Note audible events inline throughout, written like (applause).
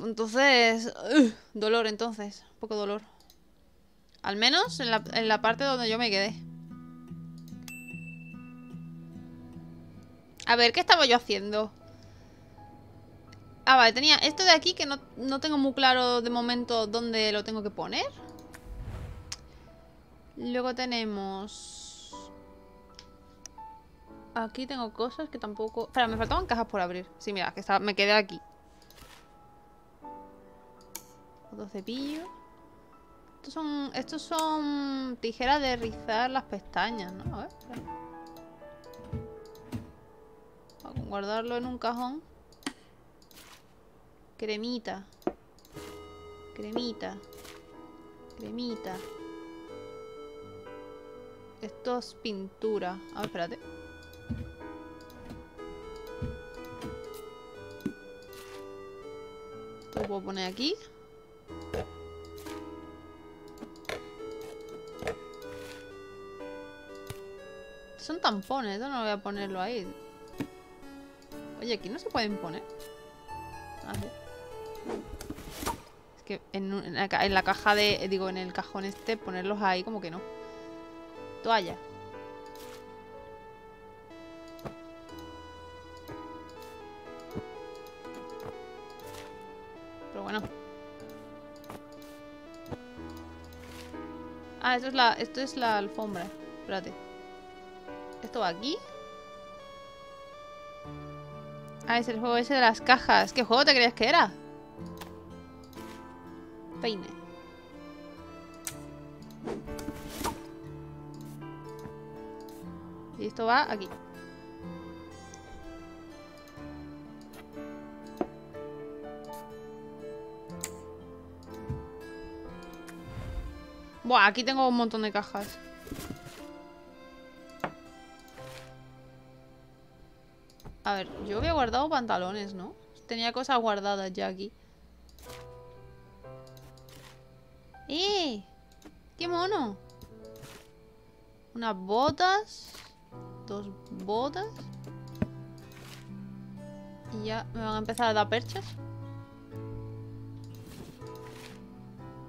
Entonces... dolor, entonces. Un poco dolor. Al menos en la, en la parte donde yo me quedé. A ver, ¿qué estaba yo haciendo? Ah, vale, tenía esto de aquí que no, no tengo muy claro de momento dónde lo tengo que poner. Luego tenemos... Aquí tengo cosas que tampoco... Espera, me faltaban cajas por abrir. Sí, mira, que me quedé aquí. Otro cepillo. Estos son... Estos son tijeras de rizar las pestañas, ¿no? A ver, a guardarlo en un cajón. Cremita. Cremita. Cremita. Esto es pintura. A ver, espérate. Esto lo puedo poner aquí. Son tampones, esto no voy a ponerlo ahí. Oye, aquí no se pueden poner. Es que en, en la, en la caja de... Digo, en el cajón este, ponerlos ahí como que no. Toalla. Pero bueno. Ah, esto es la, esto es la alfombra. Espérate. ¿Esto va aquí? Ah, es el juego ese de las cajas. ¿Qué juego te creías que era? Peine. Y esto va aquí. Buah, aquí tengo un montón de cajas. A ver, yo había guardado pantalones, ¿no? Tenía cosas guardadas ya aquí. ¡Eh! ¡Qué mono! Unas botas. Dos botas. Y ya me van a empezar a dar perchas.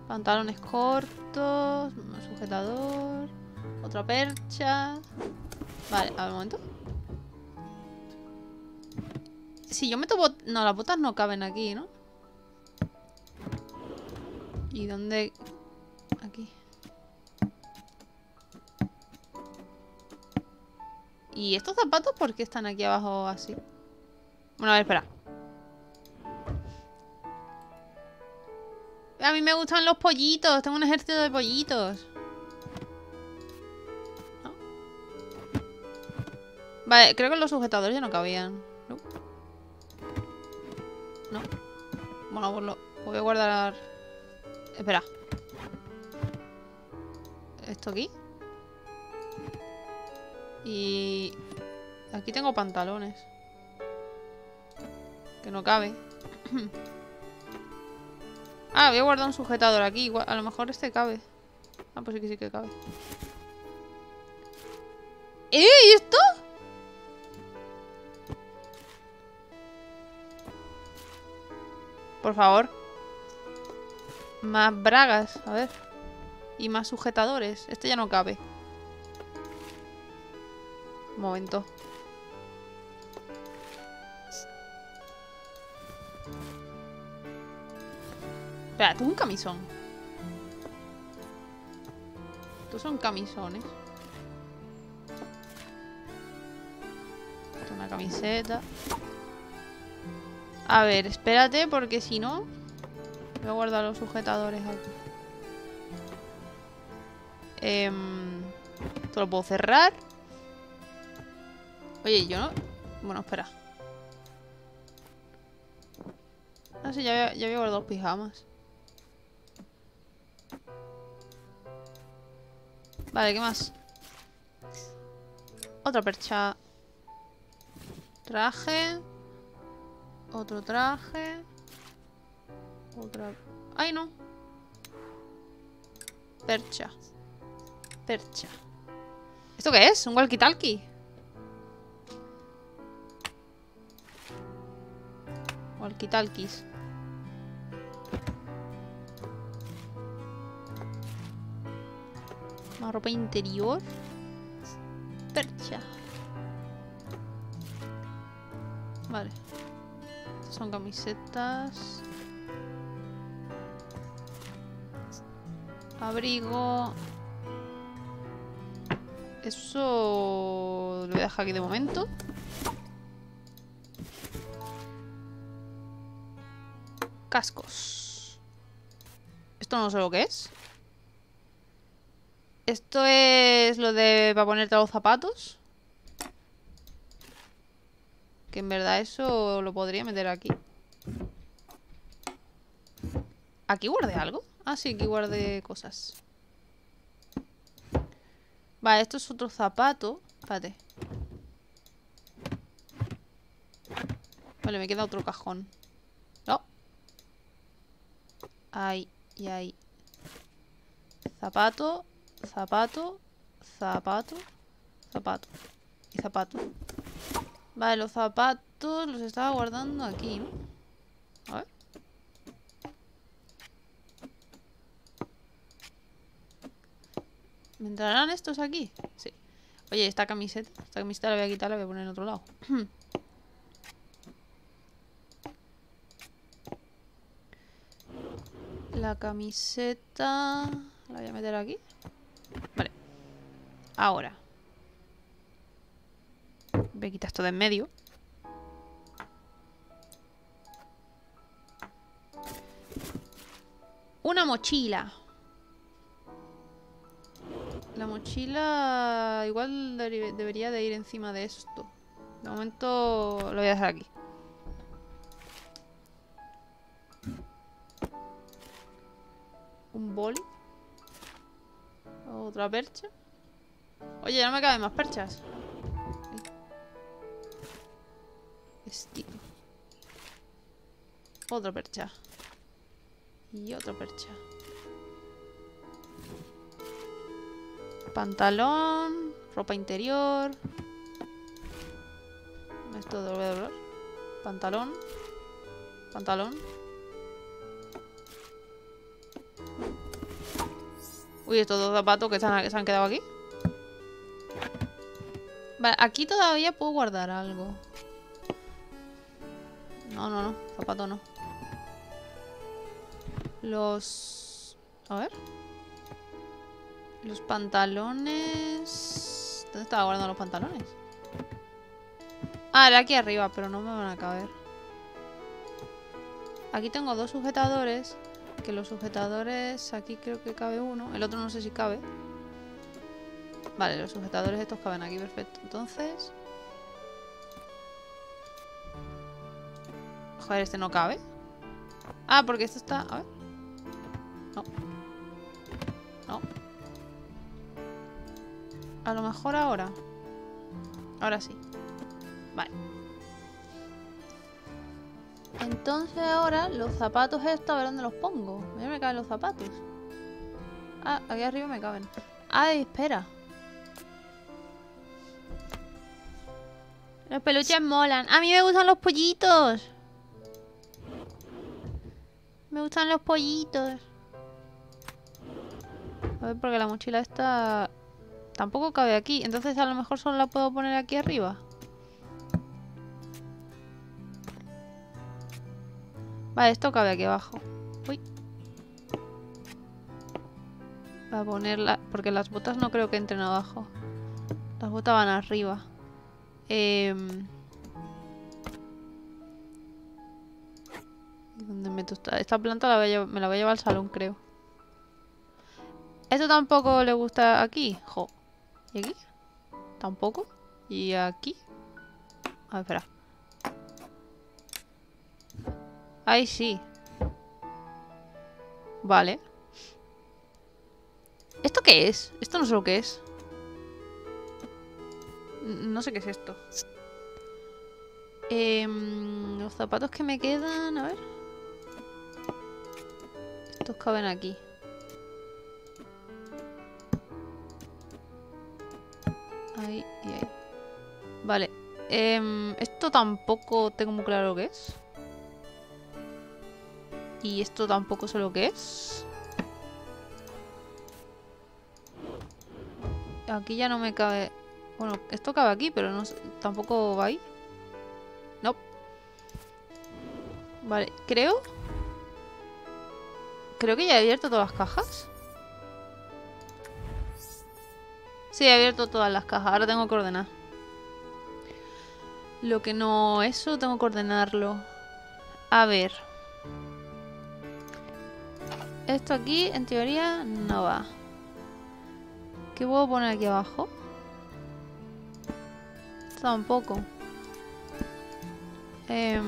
Pantalones cortos. Un sujetador. Otra percha. Vale, a ver un momento. Si yo meto bot... No, las botas no caben aquí, ¿no? ¿Y dónde...? Aquí. ¿Y estos zapatos por qué están aquí abajo así? Bueno, a ver, espera. A mí me gustan los pollitos. Tengo un ejército de pollitos. ¿No? Vale, creo que los sujetadores ya no cabían. Bueno, pues lo voy a guardar. Espera. Esto aquí. Y aquí tengo pantalones. Que no cabe. (clears throat) ah, voy a guardar un sujetador aquí. A lo mejor este cabe. Ah, pues sí que sí que cabe. ¡Eh! ¿Y esto? Por favor. Más bragas, a ver. Y más sujetadores. Este ya no cabe. Un momento. Espera, un camisón. Estos son camisones. Esto es una camiseta. A ver, espérate, porque si no... Voy a guardar los sujetadores aquí. Em, esto lo puedo cerrar. Oye, yo no... Bueno, espera. Ah, sí, ya había, ya había guardado pijamas. Vale, ¿qué más? Otra percha. Traje. Otro traje. Otra... ¡Ay, no! Percha. Percha. ¿Esto qué es? ¿Un walkie-talkie? Walkie-talkies. Más ropa interior. Percha. Vale. Son camisetas. Abrigo. Eso lo voy a dejar aquí de momento. Cascos. Esto no sé lo que es. Esto es lo de para ponerte los zapatos. Que en verdad eso lo podría meter aquí. ¿Aquí guardé algo? Ah, sí, aquí guardé cosas. Vale, esto es otro zapato. Espérate. Vale, me queda otro cajón. No. Ahí, y ahí. Zapato, zapato, zapato, zapato. Y zapato. Vale, los zapatos los estaba guardando aquí, ¿no? A ver. ¿Me entrarán estos aquí? Sí. Oye, esta camiseta. Esta camiseta la voy a quitar, la voy a poner en otro lado. (clears throat) la camiseta... La voy a meter aquí. Vale. Ahora. Voy a quitar esto de en medio. Una mochila. La mochila igual debería de ir encima de esto. De momento lo voy a dejar aquí. Un boli. Otra percha. Oye, ya no me caben más perchas. Otra percha. Y otra percha. Pantalón, ropa interior. Esto de dolor. Pantalón. Pantalón. Uy, estos dos zapatos que, están, que se han quedado aquí. Vale, aquí todavía puedo guardar algo. No, no, no. Zapato no. Los... A ver. Los pantalones... ¿Dónde estaba guardando los pantalones? Ah, era aquí arriba, pero no me van a caber. Aquí tengo dos sujetadores. Que los sujetadores... Aquí creo que cabe uno. El otro no sé si cabe. Vale, los sujetadores estos caben aquí, perfecto. Entonces... Joder, este no cabe. Ah, porque esto está... A ver. No. No. A lo mejor ahora. Ahora sí. Vale. Entonces ahora los zapatos estos, a ver dónde los pongo. Ya me caben los zapatos. Ah, aquí arriba me caben. Ay, espera. Los peluches molan. A mí me gustan los pollitos. Me gustan los pollitos. A ver, porque la mochila está Tampoco cabe aquí. Entonces a lo mejor solo la puedo poner aquí arriba. Vale, esto cabe aquí abajo. Uy. Voy a ponerla... Porque las botas no creo que entren abajo. Las botas van arriba. Eh... ¿Dónde meto esta? Esta planta la me la voy a llevar al salón, creo. Esto tampoco le gusta aquí. Jo. ¿Y aquí? Tampoco. ¿Y aquí? A ver, espera. Ahí sí. Vale. ¿Esto qué es? Esto no sé lo que es. No sé qué es esto. Em, los zapatos que me quedan... A ver. Estos caben aquí. Ahí y ahí. Vale. Em, esto tampoco tengo muy claro lo que es. Y esto tampoco sé lo que es. aquí ya no me cabe... Bueno, esto cabe aquí, pero no tampoco va ahí. No. Vale, creo... Creo que ya he abierto todas las cajas. Sí, he abierto todas las cajas. Ahora tengo que ordenar. Lo que no... Eso tengo que ordenarlo. A ver. Esto aquí, en teoría, no va. ¿Qué puedo poner aquí abajo? Tampoco. Eh...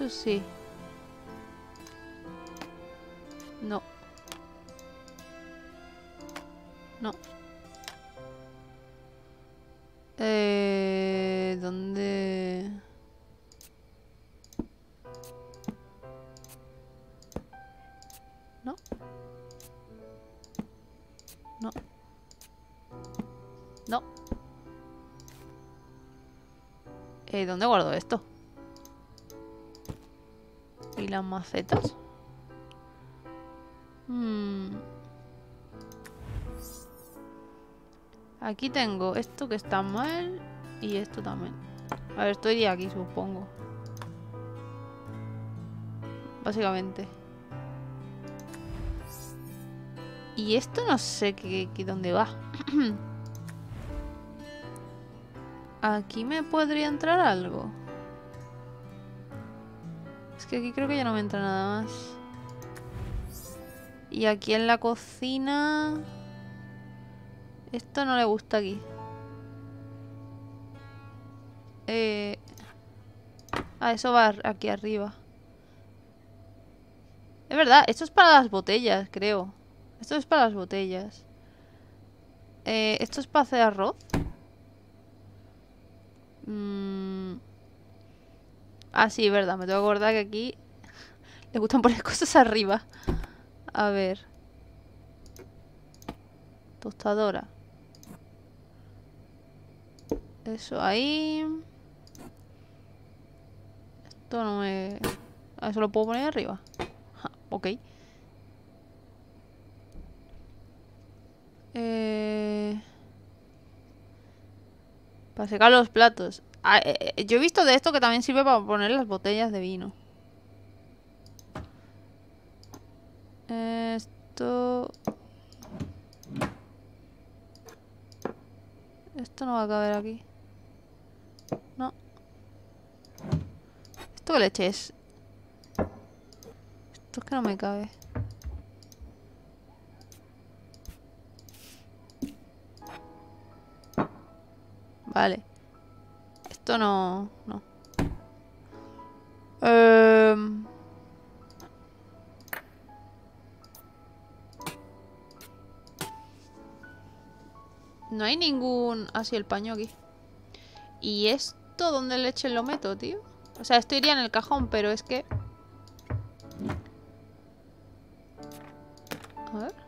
Eso sí. No. No. Macetas? Hmm. Aquí tengo esto que está mal y esto también. A ver, esto iría aquí, supongo. Básicamente. Y esto no sé qué, dónde va. (clears throat) ¿Aquí me podría entrar algo? Que aquí creo que ya no me entra nada más. Y aquí en la cocina... Esto no le gusta aquí. Eh... Ah, eso va aquí arriba. Es verdad, esto es para las botellas, creo. Esto es para las botellas. Eh, esto es para hacer arroz. Mm. Ah, sí, verdad. Me tengo que acordar que aquí le gustan poner (laughs) cosas arriba. A ver. Tostadora. Eso ahí. Esto no me... Eso lo puedo poner arriba. ok. Eh... Para secar los platos. Ah, eh, eh, yo he visto de esto que también sirve para poner las botellas de vino. Esto... Esto no va a caber aquí. No. ¿Esto qué leche es? Esto es que no me cabe. Vale. No... No. Eh... No hay ningún... Así el paño aquí. ¿Y esto dónde leche lo meto, tío? O sea, esto iría en el cajón, pero es que... A ver.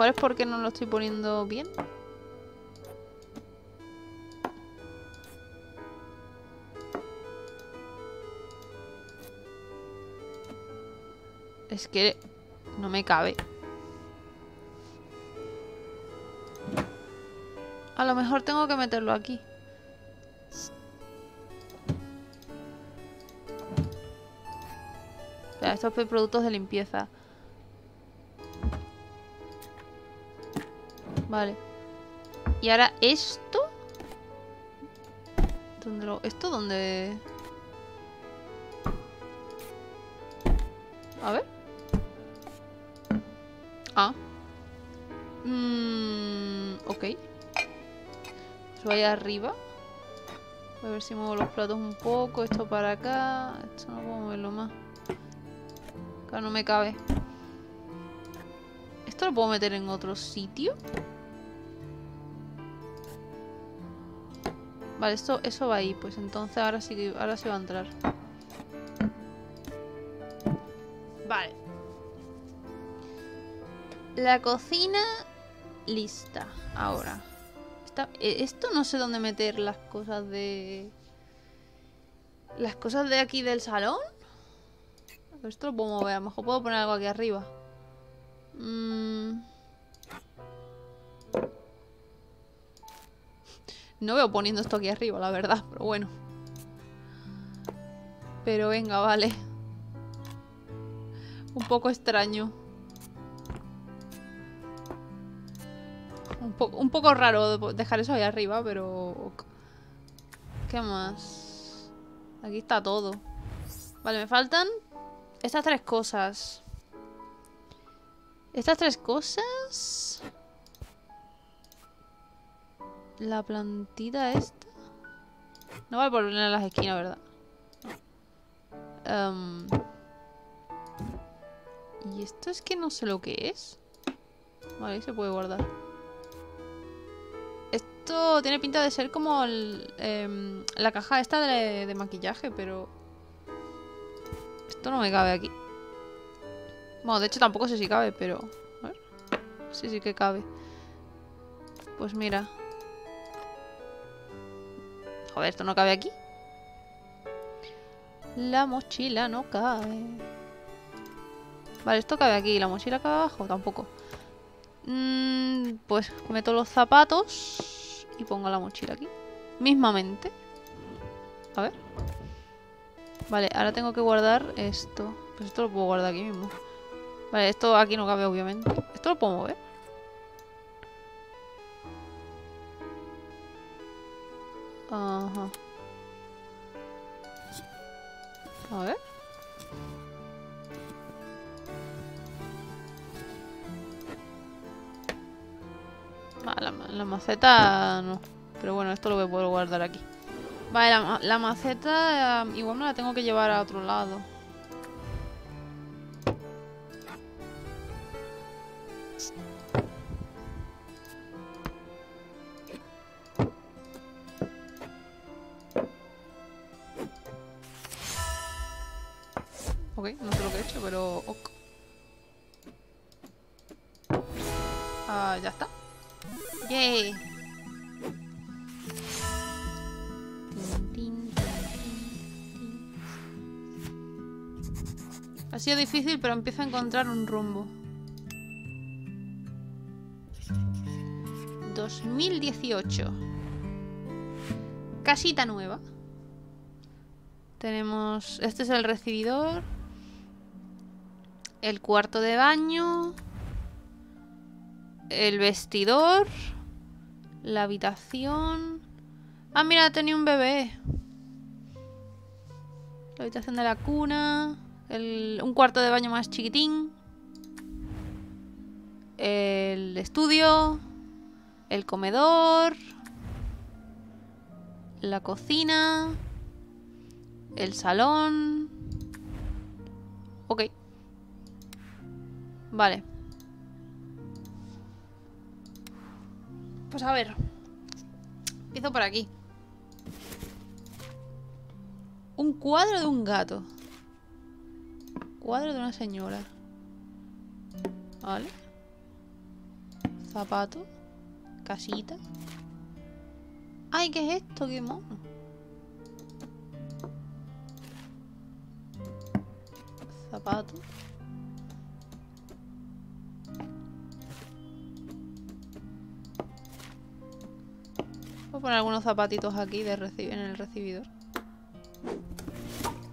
Mejor es porque no lo estoy poniendo bien. Es que no me cabe. A lo mejor tengo que meterlo aquí. Estos productos de limpieza. Vale. Y ahora esto. ¿Dónde lo... ¿Esto dónde...? A ver. Ah. Mmm, ok. Eso ahí arriba. A ver si muevo los platos un poco. Esto para acá. Esto no puedo moverlo más. Acá no me cabe. ¿Esto lo puedo meter en otro sitio? Vale, esto, eso va ahí. Pues entonces ahora sí, ahora sí va a entrar. Vale. La cocina lista. Ahora. E, esto no sé dónde meter las cosas de... Las cosas de aquí del salón. Esto lo puedo mover. A lo mejor puedo poner algo aquí arriba. Mm. No veo poniendo esto aquí arriba, la verdad, pero bueno. Pero venga, vale. Un poco extraño. Un, poco raro dejar eso ahí arriba, pero... ¿Qué más? Aquí está todo. Vale, me faltan estas tres cosas. Estas tres cosas... La plantita esta... No vale por en las esquinas, ¿verdad? Y esto es que no sé lo que es. Vale, ahí se puede guardar. Esto tiene pinta de ser como em, la caja esta de, maquillaje, pero... Esto no me cabe aquí. Bueno, de hecho tampoco sé si cabe, pero... A ver. Sí, sí que cabe. Pues mira. Joder, esto no cabe aquí. La mochila no cabe. Vale, esto cabe aquí. ¿La mochila cabe abajo? Tampoco. Mm, pues meto los zapatos y pongo la mochila aquí. Mismamente. A ver. Vale, ahora tengo que guardar esto. Pues esto lo puedo guardar aquí mismo. Vale, esto aquí no cabe, obviamente. Esto lo puedo mover. Ajá. A ver. la, maceta no. Pero bueno, esto lo puedo guardar aquí. Vale, la, la maceta eh, igual me la tengo que llevar a otro lado. Ok, no sé lo que he hecho, pero ok. Ah, ya está. Yay. Ha sido difícil, pero empiezo a encontrar un rumbo. 2018. Casita nueva. Tenemos... Este es el recibidor. El cuarto de baño. El vestidor. La habitación... Ah, mira, tenía un bebé. La habitación de la cuna. un cuarto de baño más chiquitín. El estudio. El comedor. La cocina. El salón. Ok. Vale. Pues a ver. Empiezo por aquí. Un cuadro de un gato. Cuadro de una señora. Vale. Zapato. Casita. Ay, ¿qué es esto? Qué mono. Zapato. Voy a poner algunos zapatitos aquí de en el recibidor.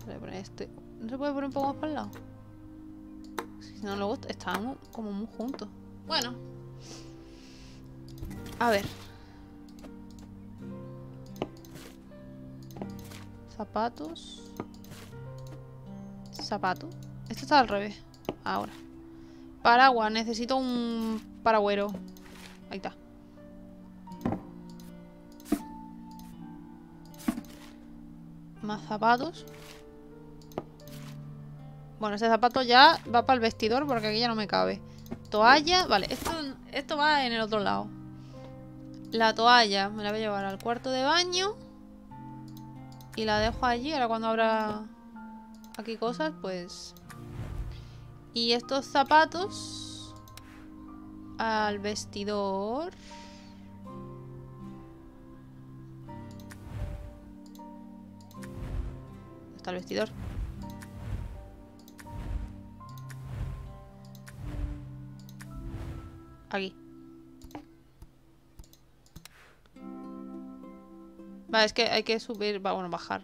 Voy a poner este. ¿No se puede poner un poco más para el lado? Si no, luego están como muy juntos. Bueno. A ver. Zapatos. Zapato. Esto está al revés. Ahora. Paraguas. Necesito un paragüero. Ahí está. Más zapatos. Bueno, ese zapato ya va para el vestidor porque aquí ya no me cabe. Toalla. Vale, esto, esto va en el otro lado. La toalla me la voy a llevar al cuarto de baño. Y la dejo allí. Ahora cuando abra aquí cosas, pues... Y estos zapatos... al vestidor. ¿Dónde está el vestidor? Aquí. Vale, es que hay que subir, va, bueno, bajar.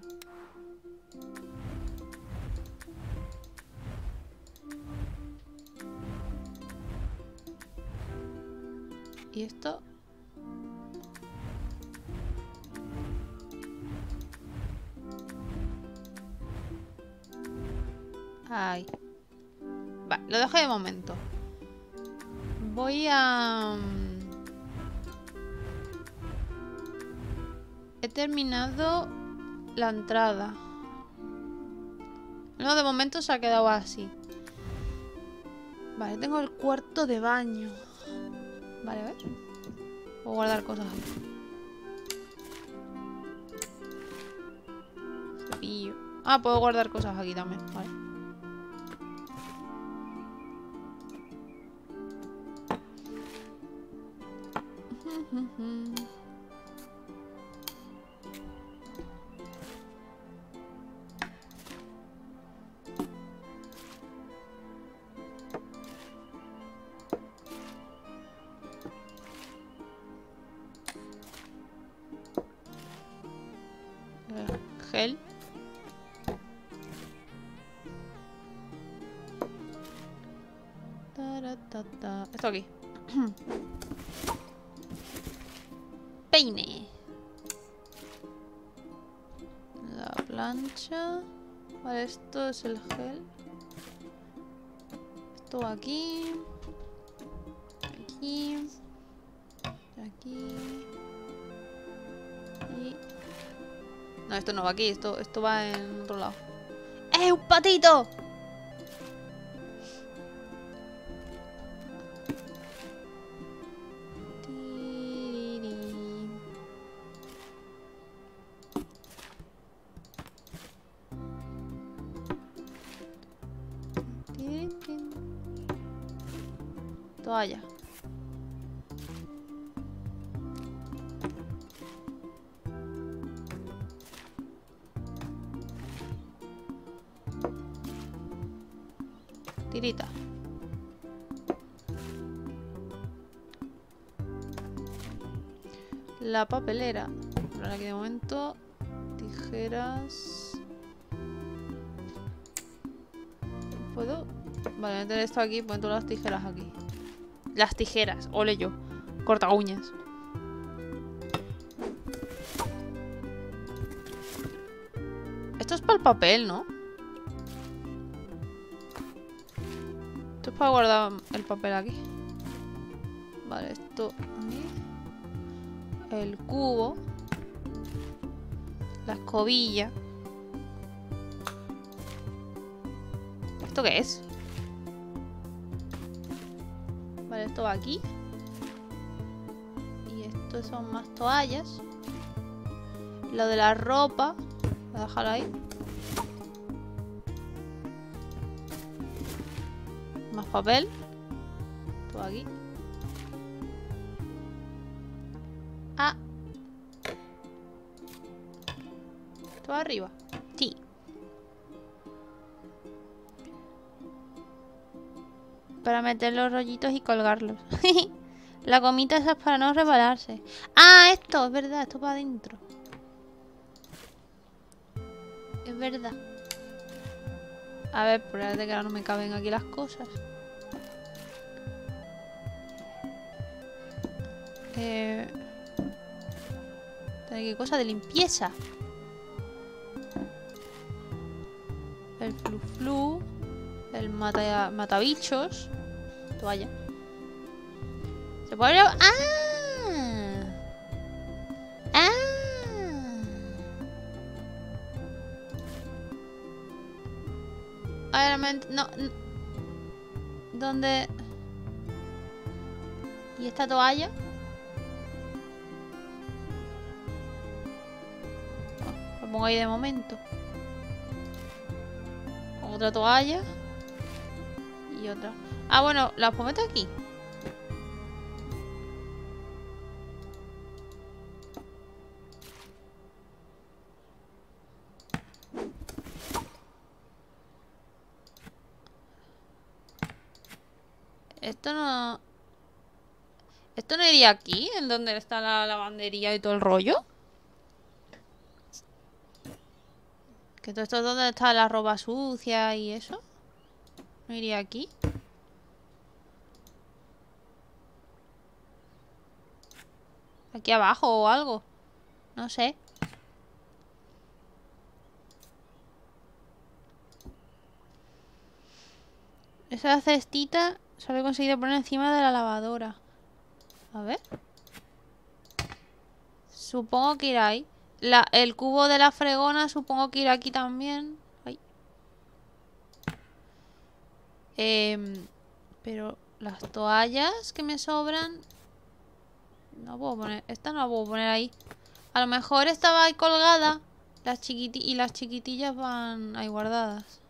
La entrada. No, de momento se ha quedado así. Vale, tengo el cuarto de baño. Vale, a ver. Puedo guardar cosas aquí. Ah, puedo guardar cosas aquí también. Vale. Es el gel. Esto aquí. Aquí. Aquí. Y... No, esto no va aquí, esto, esto va en otro lado. ¡Eh, un patito! Tirita. La papelera. Por aquí de momento. Tijeras. ¿Puedo? Vale, meter esto aquí, pongo todas las tijeras aquí. Las tijeras, ole yo. Corta uñas. Esto es para el papel, ¿no? Es para guardar el papel aquí. Vale, esto. El cubo. La escobilla. ¿Esto qué es? Vale, esto va aquí. Y esto son más toallas. Lo de la ropa. Voy a dejarlo ahí. Papel. Todo aquí. Ah. Todo arriba. Sí. Para meter los rollitos y colgarlos. (laughs) La gomita esa es para no resbalarse. Ah, esto, es verdad, esto va adentro. Es verdad. A ver, espérate que ahora no me caben aquí las cosas. Eh... ¿Qué cosa de limpieza? El flu flu. El mata, matabichos. Toalla. Se puede... ¡Ah! ¡Ah! A ver, ment- no, n- ¿Dónde? ¿Y esta toalla? pongo ahí de momento. Otra toalla. Y otra. Ah, bueno, las puedo aquí. Esto no... ¿Esto no iría aquí? ¿En donde está la lavandería y todo el rollo? Que todo esto es donde está la ropa sucia y eso. ¿No iría aquí? Aquí abajo o algo. No sé. Esa cestita solo he conseguido poner encima de la lavadora. A ver. Supongo que irá ahí. El cubo de la fregona supongo que irá aquí también. Em, pero las toallas que me sobran... No puedo poner... Esta no la puedo poner ahí. A lo mejor estaba ahí colgada. Las chiquiti y las chiquitillas van ahí guardadas.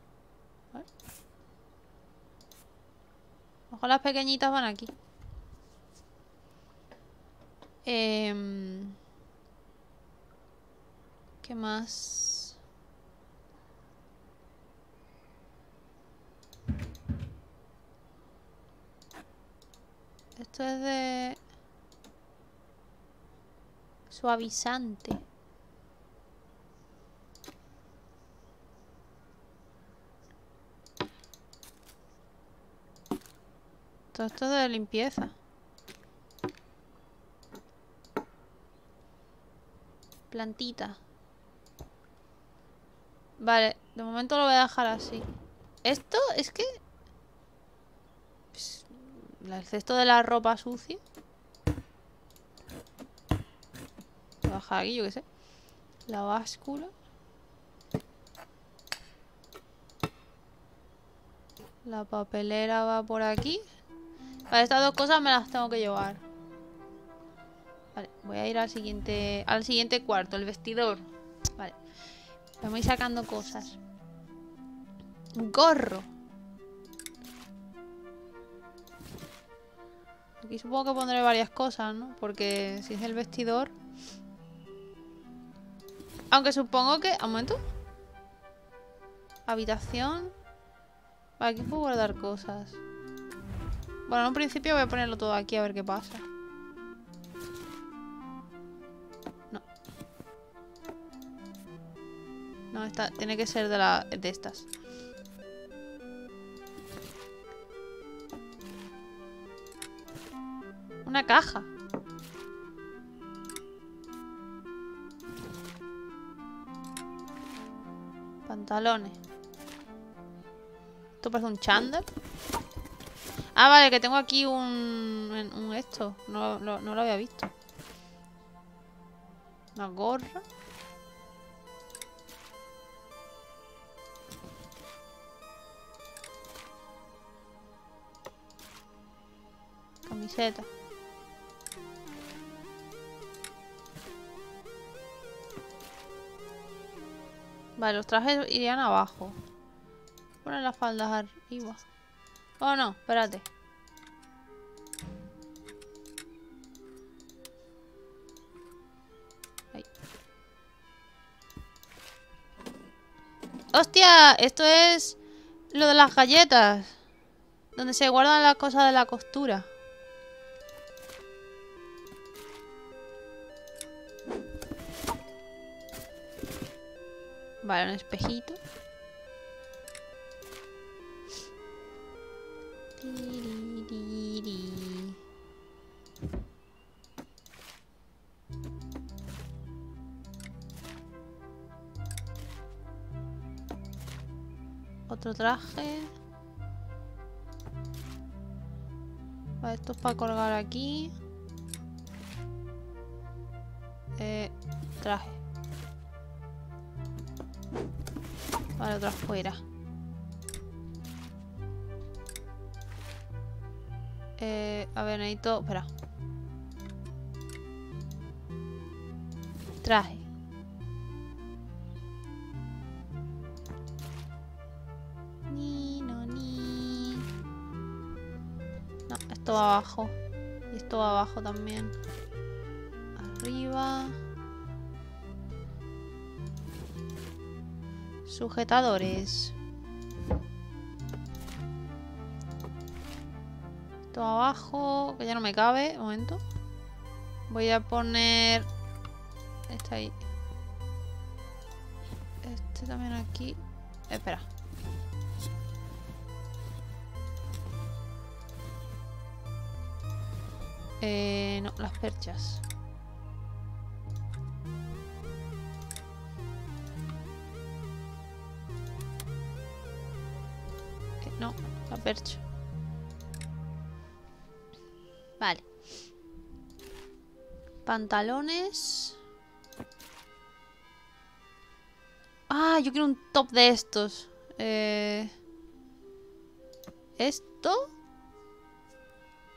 Ojo, las pequeñitas van aquí. Eh, ¿Qué más? Esto es de... Suavizante. Todo esto de limpieza. Plantita. Vale, de momento lo voy a dejar así. Esto es que... Pues, el cesto de la ropa sucia. Voy a dejar aquí, yo qué sé. La báscula. La papelera va por aquí. Vale, estas dos cosas me las tengo que llevar. Vale, voy a ir al siguiente al siguiente cuarto, el vestidor. Vamos a sacando cosas. Gorro. Aquí supongo que pondré varias cosas, ¿no? Porque si es el vestidor... Aunque supongo que... ¿Un momento? Habitación. Aquí puedo guardar cosas. Bueno, en un principio voy a ponerlo todo aquí a ver qué pasa. No, esta tiene que ser de, la, de estas. Una caja. Pantalones. Esto parece un chándal. Ah, vale, que tengo aquí un, un esto. No, no, no lo había visto. Una gorra. Vale, los trajes irían abajo. Poner las faldas arriba. Oh, no, espérate. ¡Hostia! Esto es lo de las galletas. Donde se guardan las cosas de la costura. Vale, un espejito. Otro traje. Vale, esto es para colgar aquí. Eh, traje. Vale, otro afuera. Eh, a ver, necesito... Espera. Traje. Ni, no, ni. No, esto va abajo. Y esto va abajo también. Arriba. Sujetadores. Esto abajo, que ya no me cabe. Un momento. Voy a poner... Este ahí. Este también aquí. Espera. Eh, no, las perchas. No, la percha. Vale. Pantalones. Ah, yo quiero un top de estos. Eh... Esto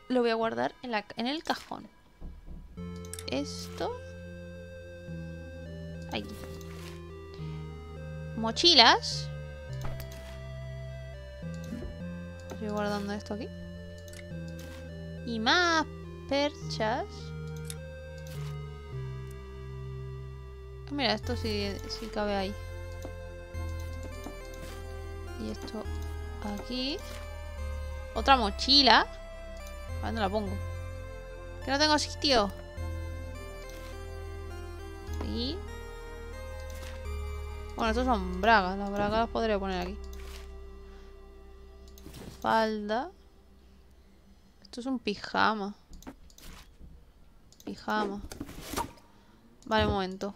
lo voy a guardar en, en el cajón. Esto. Ahí. Mochilas. Estoy guardando esto aquí. Y más perchas. Mira, esto sí, sí cabe ahí. Y esto aquí. Otra mochila. ¿A dónde la pongo? Que no tengo sitio. Y... Bueno, estos son bragas. Las bragas las podría poner aquí. Falda. Esto es un pijama. Pijama. Vale, un momento.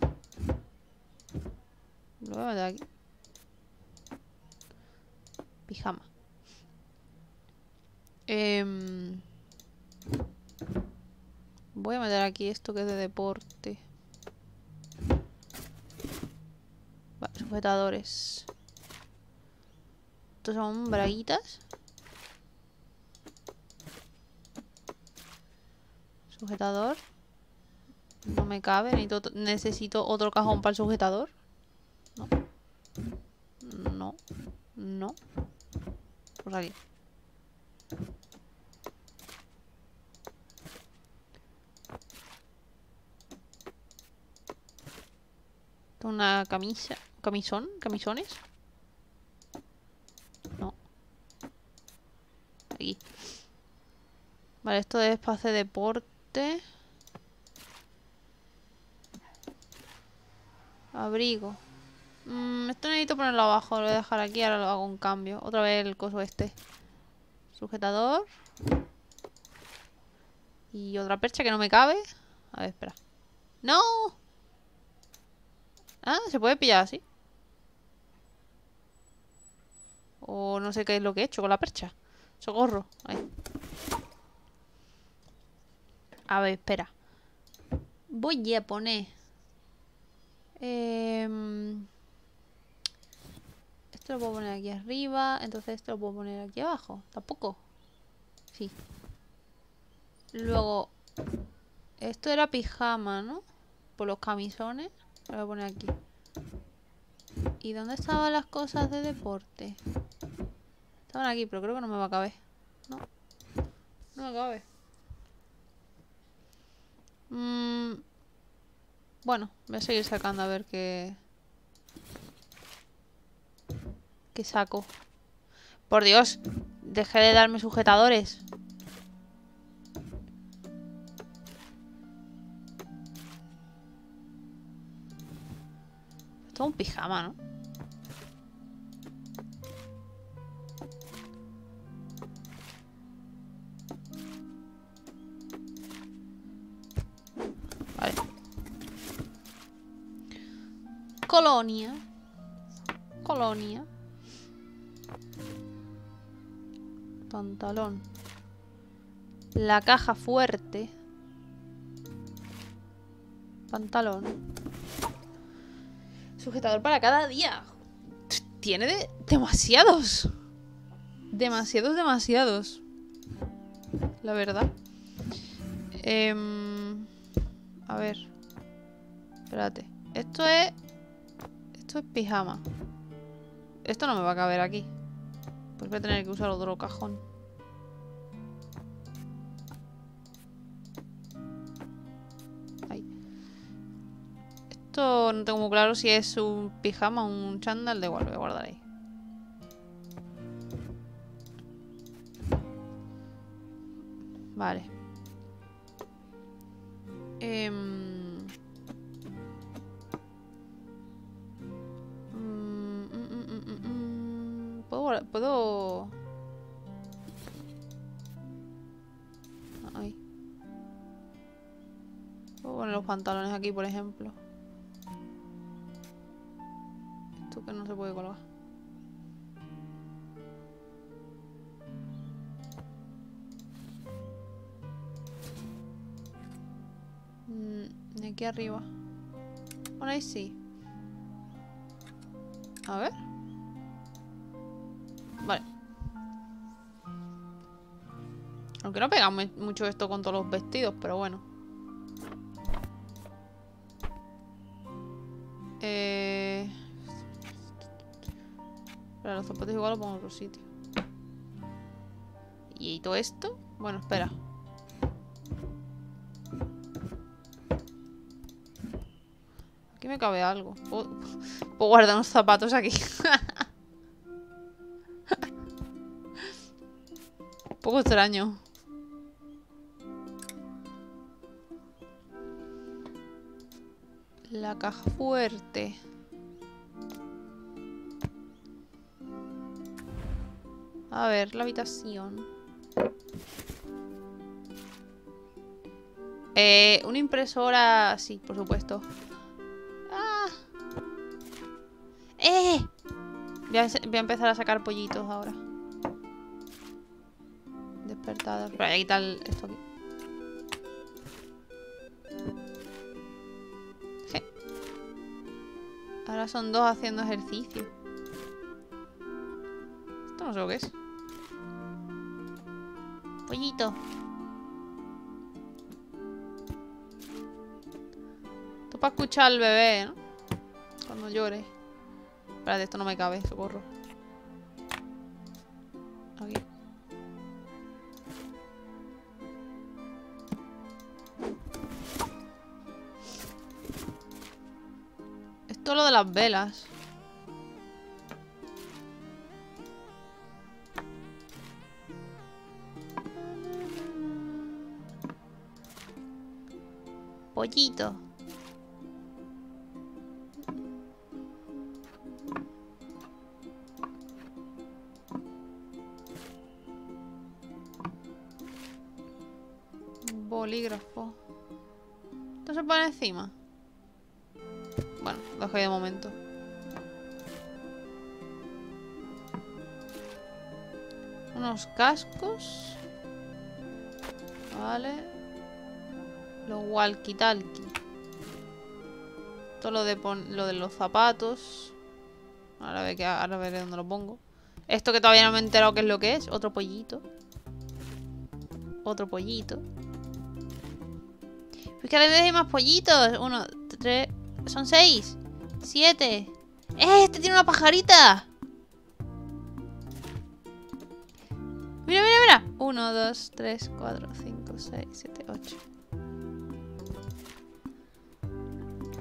Lo voy a meter aquí. Pijama. Eh... Voy a meter aquí esto que es de deporte. Vale, sujetadores. Estos son braguitas. Sujetador. No me cabe. Necesito, necesito otro cajón para el sujetador. No. No. No. Por aquí. Una camisa. ¿Camisón? ¿Camisones? No. Aquí. Vale, esto es para hacer deporte. Abrigo. Mm, esto necesito ponerlo abajo. Lo voy a dejar aquí. Ahora lo hago un cambio. Otra vez el coso este. Sujetador. Y otra percha que no me cabe. A ver, espera. ¡No! Ah, se puede pillar así. O no sé qué es lo que he hecho con la percha. Socorro. Ahí. A ver, espera. Voy a poner... Em, esto lo puedo poner aquí arriba. Entonces esto lo puedo poner aquí abajo. Tampoco. Sí. Luego... Esto era pijama, ¿no? Por los camisones. Lo voy a poner aquí. ¿Y dónde estaban las cosas de deporte? Estaban aquí, pero creo que no me va a caber. No. No me cabe. Mm. Bueno, voy a seguir sacando a ver qué... ¿Qué saco? Por Dios, dejé de darme sujetadores. un pijama, ¿no? Colonia. Colonia. Pantalón. La caja fuerte. Pantalón. Sujetador para cada día. Tiene demasiados. Demasiados, demasiados. La verdad. Em, a ver. Espérate. Esto es... Esto es pijama. Esto no me va a caber aquí. Pues voy a tener que usar otro cajón. no tengo muy claro si es un pijama o un chándal. De igual, voy a guardar ahí. Vale. Em, ¿Puedo. Ay. Puedo poner los pantalones aquí, por ejemplo. Esto que no se puede colgar. Mm, aquí arriba. Por ahí sí. A ver. No pega mu- mucho esto con todos los vestidos, pero bueno. Eh... Los zapatos igual los pongo en otro sitio. ¿Y todo esto? Bueno, espera. Aquí me cabe algo. Puedo, puedo guardar unos zapatos aquí. (laughs) Un poco extraño. Caja fuerte. A ver, la habitación. Eh, una impresora, sí, por supuesto. ¡Ah! ¡Eh! Voy a, voy a empezar a sacar pollitos ahora. Despertadas. Pero voy a quitar esto aquí. Ahora son dos haciendo ejercicio. Esto no sé lo que es. Pollito. Esto para escuchar al bebé, ¿no? Cuando llore. Espérate, esto no me cabe, socorro. Las velas. Pollito. Bolígrafo. ¿Esto se pone encima? Ahí de momento. Unos cascos. Vale. Los walkie-talkie. Todo lo de, lo de los zapatos. Ahora, ve que, ahora veré dónde lo pongo. Esto que todavía no me he enterado qué es lo que es. Otro pollito. Otro pollito. Pues cada vez hay más pollitos. Uno, tres. Son seis. Siete. ¡Eh! Este tiene una pajarita. Mira, mira, mira. Uno, dos, tres, cuatro, cinco, seis, siete, ocho.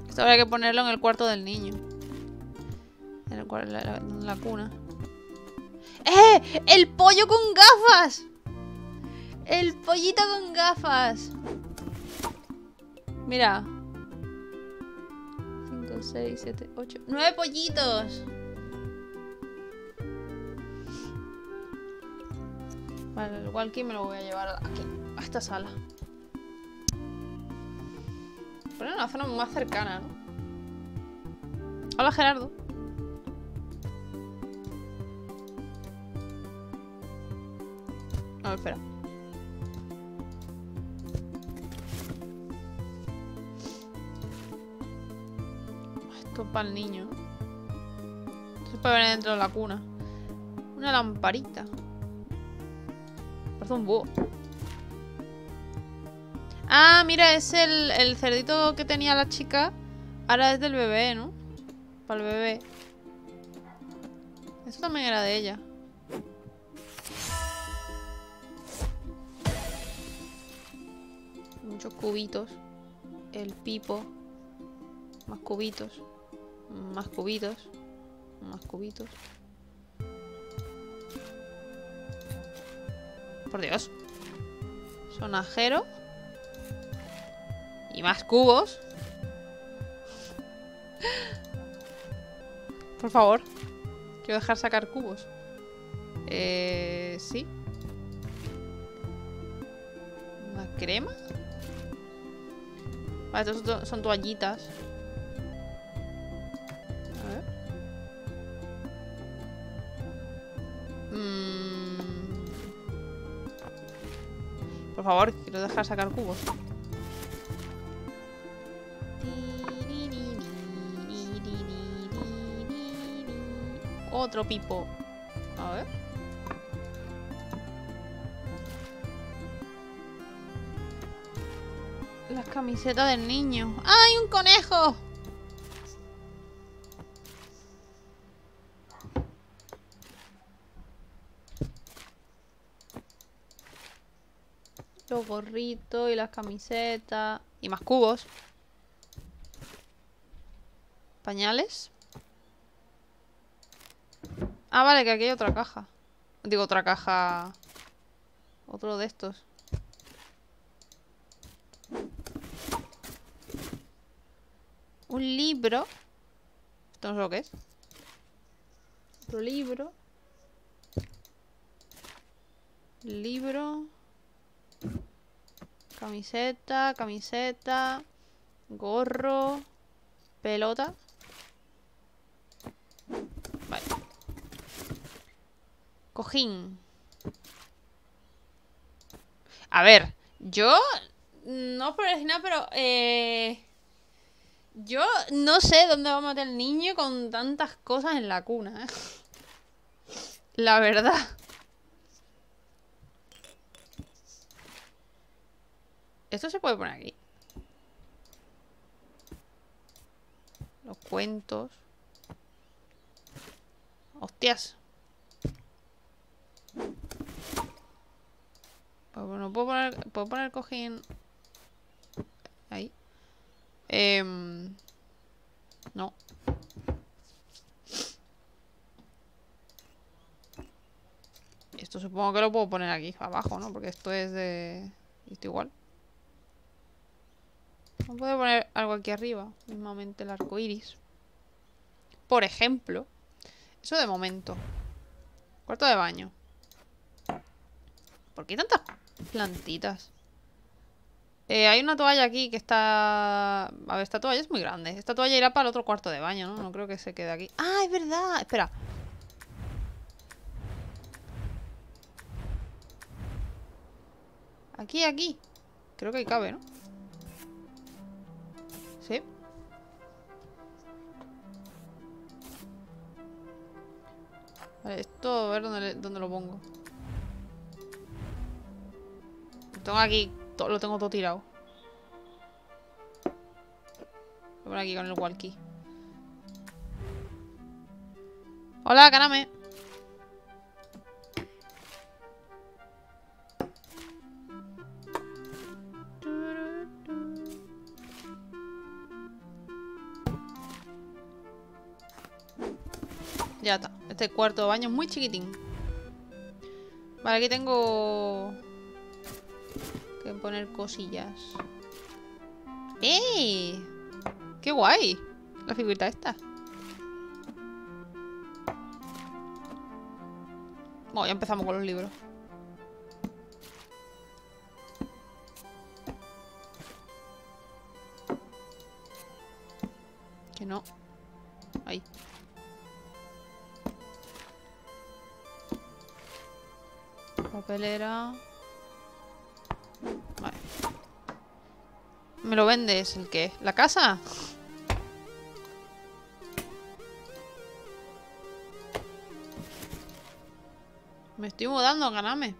Esto habría que ponerlo en el cuarto del niño. En el la, la cuna. ¡Eh! ¡El pollo con gafas! ¡El pollito con gafas! Mira. 5, 6, 7, 8. ¡Nueve pollitos! Vale, el walkie me lo voy a llevar aquí, a esta sala. Pero en una zona más cercana, ¿no? Hola, Gerardo. Ver, espera. Es para el niño. Esto se puede ver dentro de la cuna. Una lamparita. Parece un búho. Ah, mira, es el, el cerdito que tenía la chica. Ahora es del bebé, ¿no? Para el bebé. Eso también era de ella. Muchos cubitos. El pipo. Más cubitos. Más cubitos. Más cubitos. Por Dios. Sonajero. Y más cubos. Por favor. Quiero dejar sacar cubos. Eh, sí. ¿Una crema? Vale, estos son- toallitas. Favor, quiero dejar sacar cubos. Otro pipo. A ver. Las camisetas del niño. ¡Ay, un conejo! Gorritos y las camisetas. Y más cubos. Pañales. Ah, vale, que aquí hay otra caja. Digo, otra caja. Otro de estos. Un libro. Esto no sé lo que es. Otro libro. Libro. Camiseta, camiseta. Gorro. Pelota. Vale. Cojín. A ver, yo no por decir nada, pero eh, yo no sé dónde va a meter el niño con tantas cosas en la cuna. ¿eh? (laughs) La verdad. Esto se puede poner aquí. Los cuentos. Hostias. Pues bueno, puedo poner, puedo poner el cojín ahí. Em, no. Esto supongo que lo puedo poner aquí abajo, ¿no? Porque esto es de... Esto igual. No puedo poner algo aquí arriba, mismamente el arco iris. Por ejemplo, eso de momento. Cuarto de baño. ¿Por qué hay tantas plantitas? Eh, hay una toalla aquí que está... A ver, esta toalla es muy grande. Esta toalla irá para el otro cuarto de baño, ¿no? No creo que se quede aquí. ¡Ah, es verdad! Espera. Aquí, aquí. Creo que ahí cabe, ¿no? Vale, esto a ver dónde, dónde lo pongo. Lo tengo aquí, to- lo tengo todo tirado. Lo pongo aquí con el walkie. Hola, Kaname. Ya está. Este cuarto de baño es muy chiquitín. Vale, aquí tengo... Que poner cosillas. ¡Eh! ¡Qué guay! La figurita esta. Bueno, ya empezamos con los libros. Que no. ¿Me lo vendes? ¿El qué? ¿La casa? Me estoy mudando, ganame.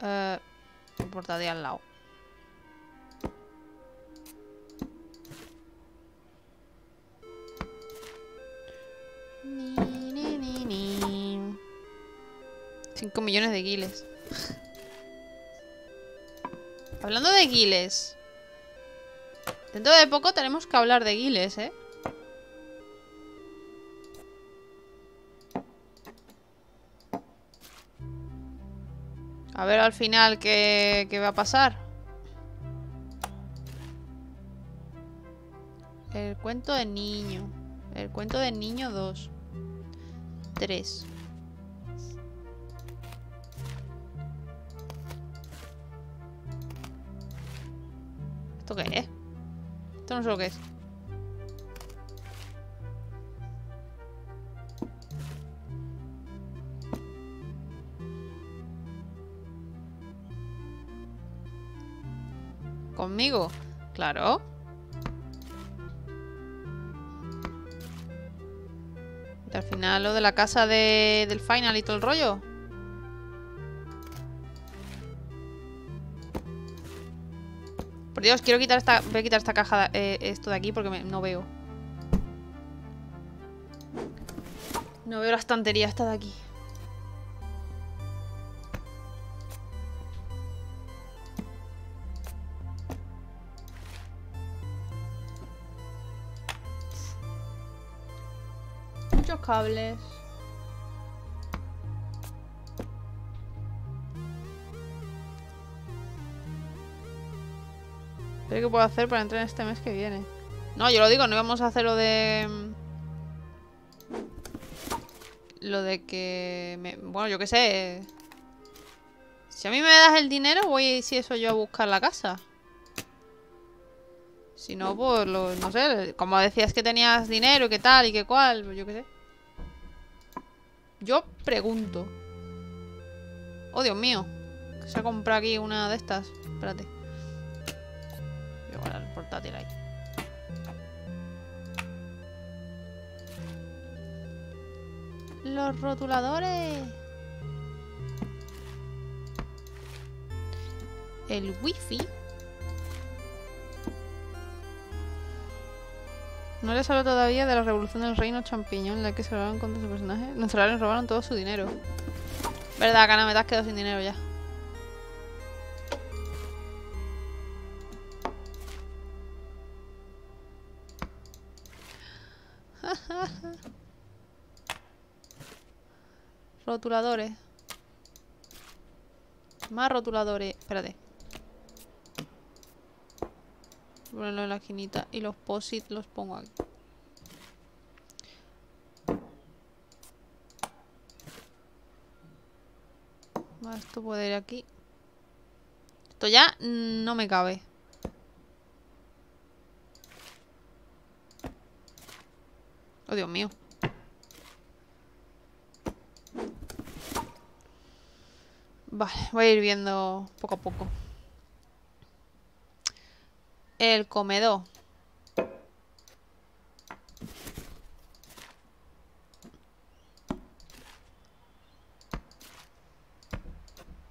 Eh, la puerta de al lado. millones de guiles. Hablando de guiles. Dentro de poco tenemos que hablar de guiles, ¿eh? A ver al final qué, qué va a pasar. El cuento de niño. El cuento de niño 2. 3. ¿Esto qué es? Esto no sé lo que es. ¿Conmigo? Claro. Y al final lo de la casa de, del final y todo el rollo. Dios, quiero quitar esta. Voy a quitar esta caja, eh, esto de aquí porque no veo. No veo la estantería esta de aquí. Muchos cables. Qué puedo hacer para entrar en este mes que viene? No, yo lo digo, no íbamos a hacer lo de... mm, Lo de que... Bueno, yo qué sé. Si a mí me das el dinero, voy, si eso yo, a buscar la casa. Si no, pues, lo- no sé. Como decías que tenías dinero y qué tal y qué cual, pues yo qué sé. Yo pregunto. Oh, Dios mío. Que se ha comprado aquí una de estas. Espérate. Los rotuladores. El wifi. No les hablo todavía de la revolución del reino champiñón en la que se robaron contra su personaje. Los celulares robaron todo su dinero. Verdad, Cana, me te sin dinero ya. Rotuladores. Más rotuladores. Espérate. Ponerlo en la esquinita. Y los posit los pongo aquí. Esto puede ir aquí. Esto ya no me cabe. Oh, Dios mío. Vale, voy a ir viendo poco a poco. El comedor.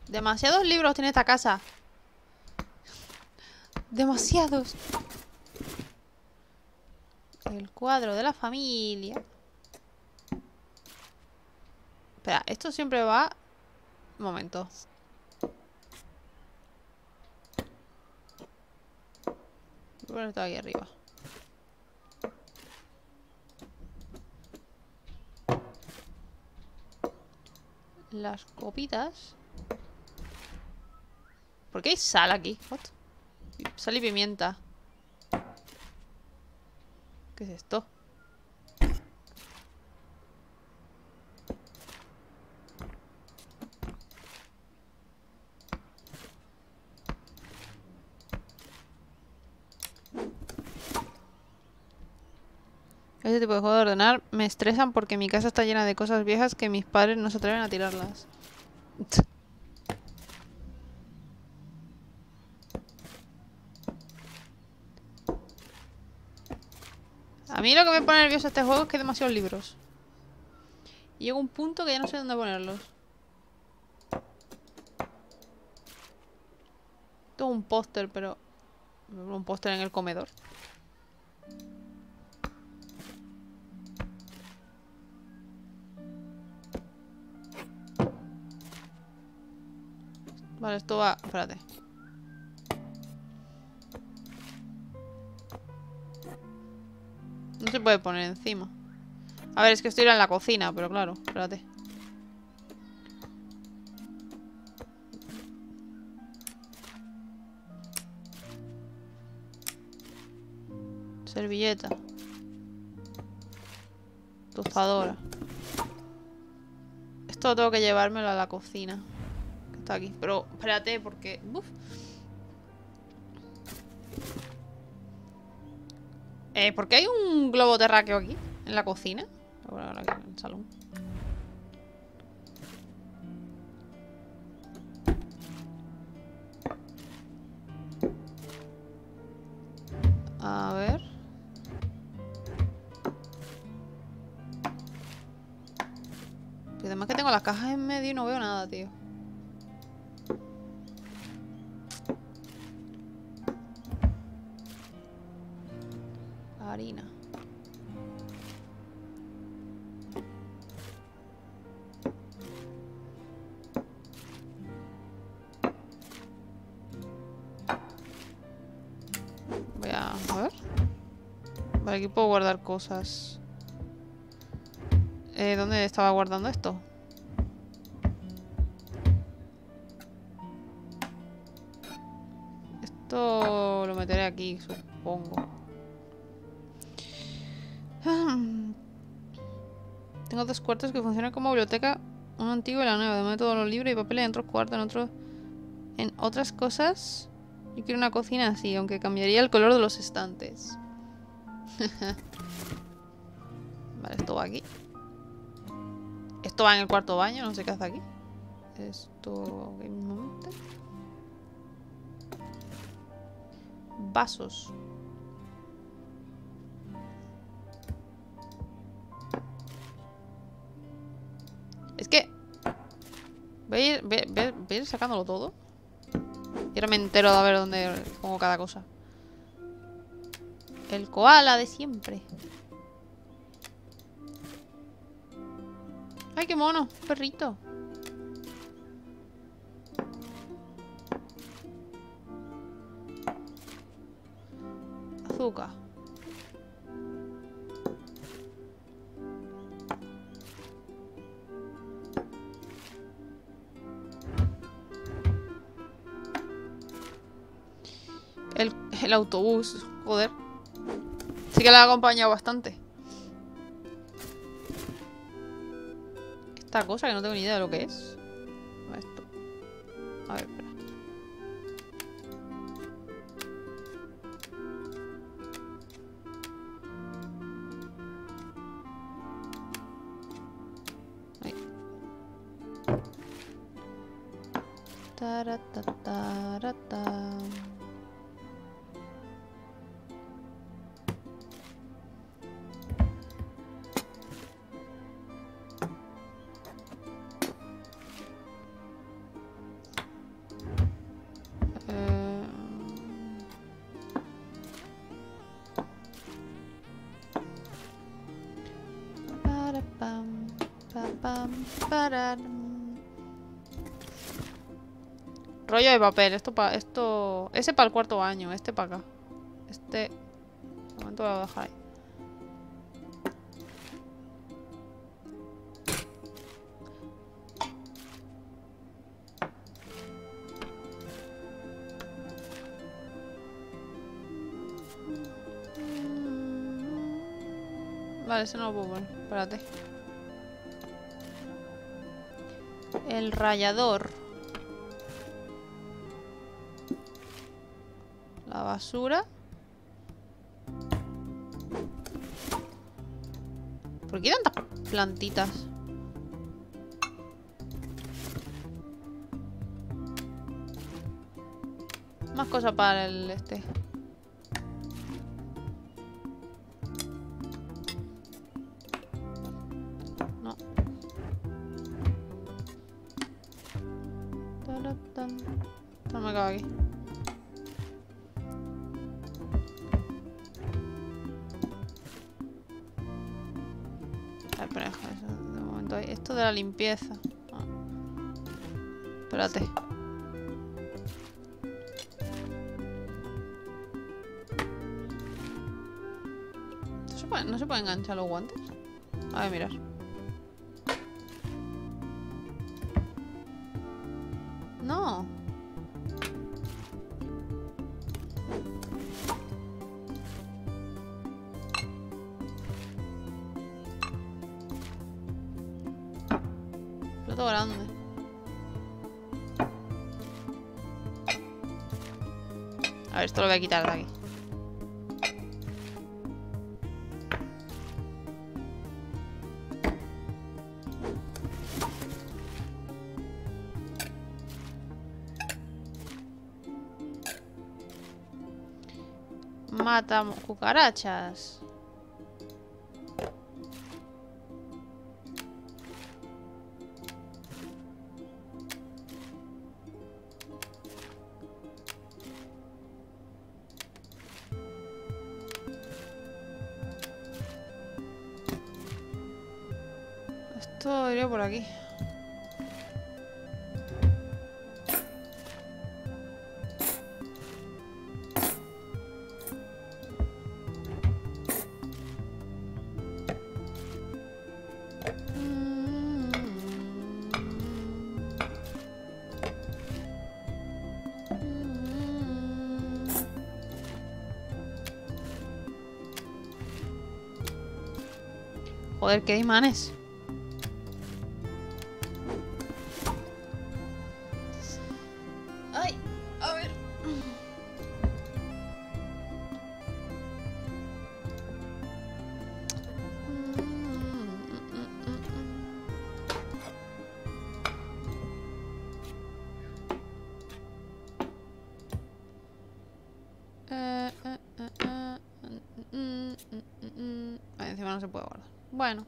Demasiados libros tiene esta casa. Demasiados. El cuadro de la familia. Espera, esto siempre va... Momento. Voy a poner esto aquí arriba. Las copitas. ¿Por qué hay sal aquí? Sal y pimienta. ¿Qué es esto? Ese tipo de juego de ordenar me estresan porque mi casa está llena de cosas viejas que mis padres no se atreven a tirarlas. A mí lo que me pone nervioso este juego es que hay demasiados libros. Y llega un punto que ya no sé dónde ponerlos. Tengo un póster, pero... Un póster en el comedor. Vale, esto va... Espérate. No se puede poner encima. A ver, es que estoy en la cocina, pero claro, espérate. Servilleta. Tostadora. Esto tengo que llevármelo a la cocina. Está aquí. Pero espérate, porque... Uf. Eh, ¿Por qué hay un globo terráqueo aquí? ¿En la cocina? En el salón. Aquí puedo guardar cosas. Eh, ¿Dónde estaba guardando esto? Esto lo meteré aquí, supongo. (sighs) Tengo dos cuartos que funcionan como biblioteca. Uno antiguo y la nueva. De todos los libros y papeles en otros cuartos. En otros... En otras cosas... Yo quiero una cocina así, aunque cambiaría el color de los estantes. (laughs) vale, esto va aquí. Esto va en el cuarto baño, no sé qué hace aquí. Esto... Vasos. Es que... Voy a ir, voy- voy a ir sacándolo todo. Y ahora me entero de a ver dónde pongo cada cosa. El koala de siempre. ¡Ay, qué mono! Perrito. Azúcar. El, el autobús, joder. Sí que le ha acompañado bastante. Esta cosa que no tengo ni idea de lo que es. De papel, esto para esto, ese para el cuarto baño, este para acá. Este, de momento lo voy a dejar ahí. Vale, ese no lo puedo poner. Espérate. El rallador. Basura. ¿Por qué tantas plantitas? Más cosas para el este. Limpieza. Ah. Espérate. ¿No se, puede, ¿No se puede enganchar los guantes? A ver, mirar. Todo grande. A ver, esto lo voy a quitar de aquí. Mata cucarachas. Joder, qué. Bueno.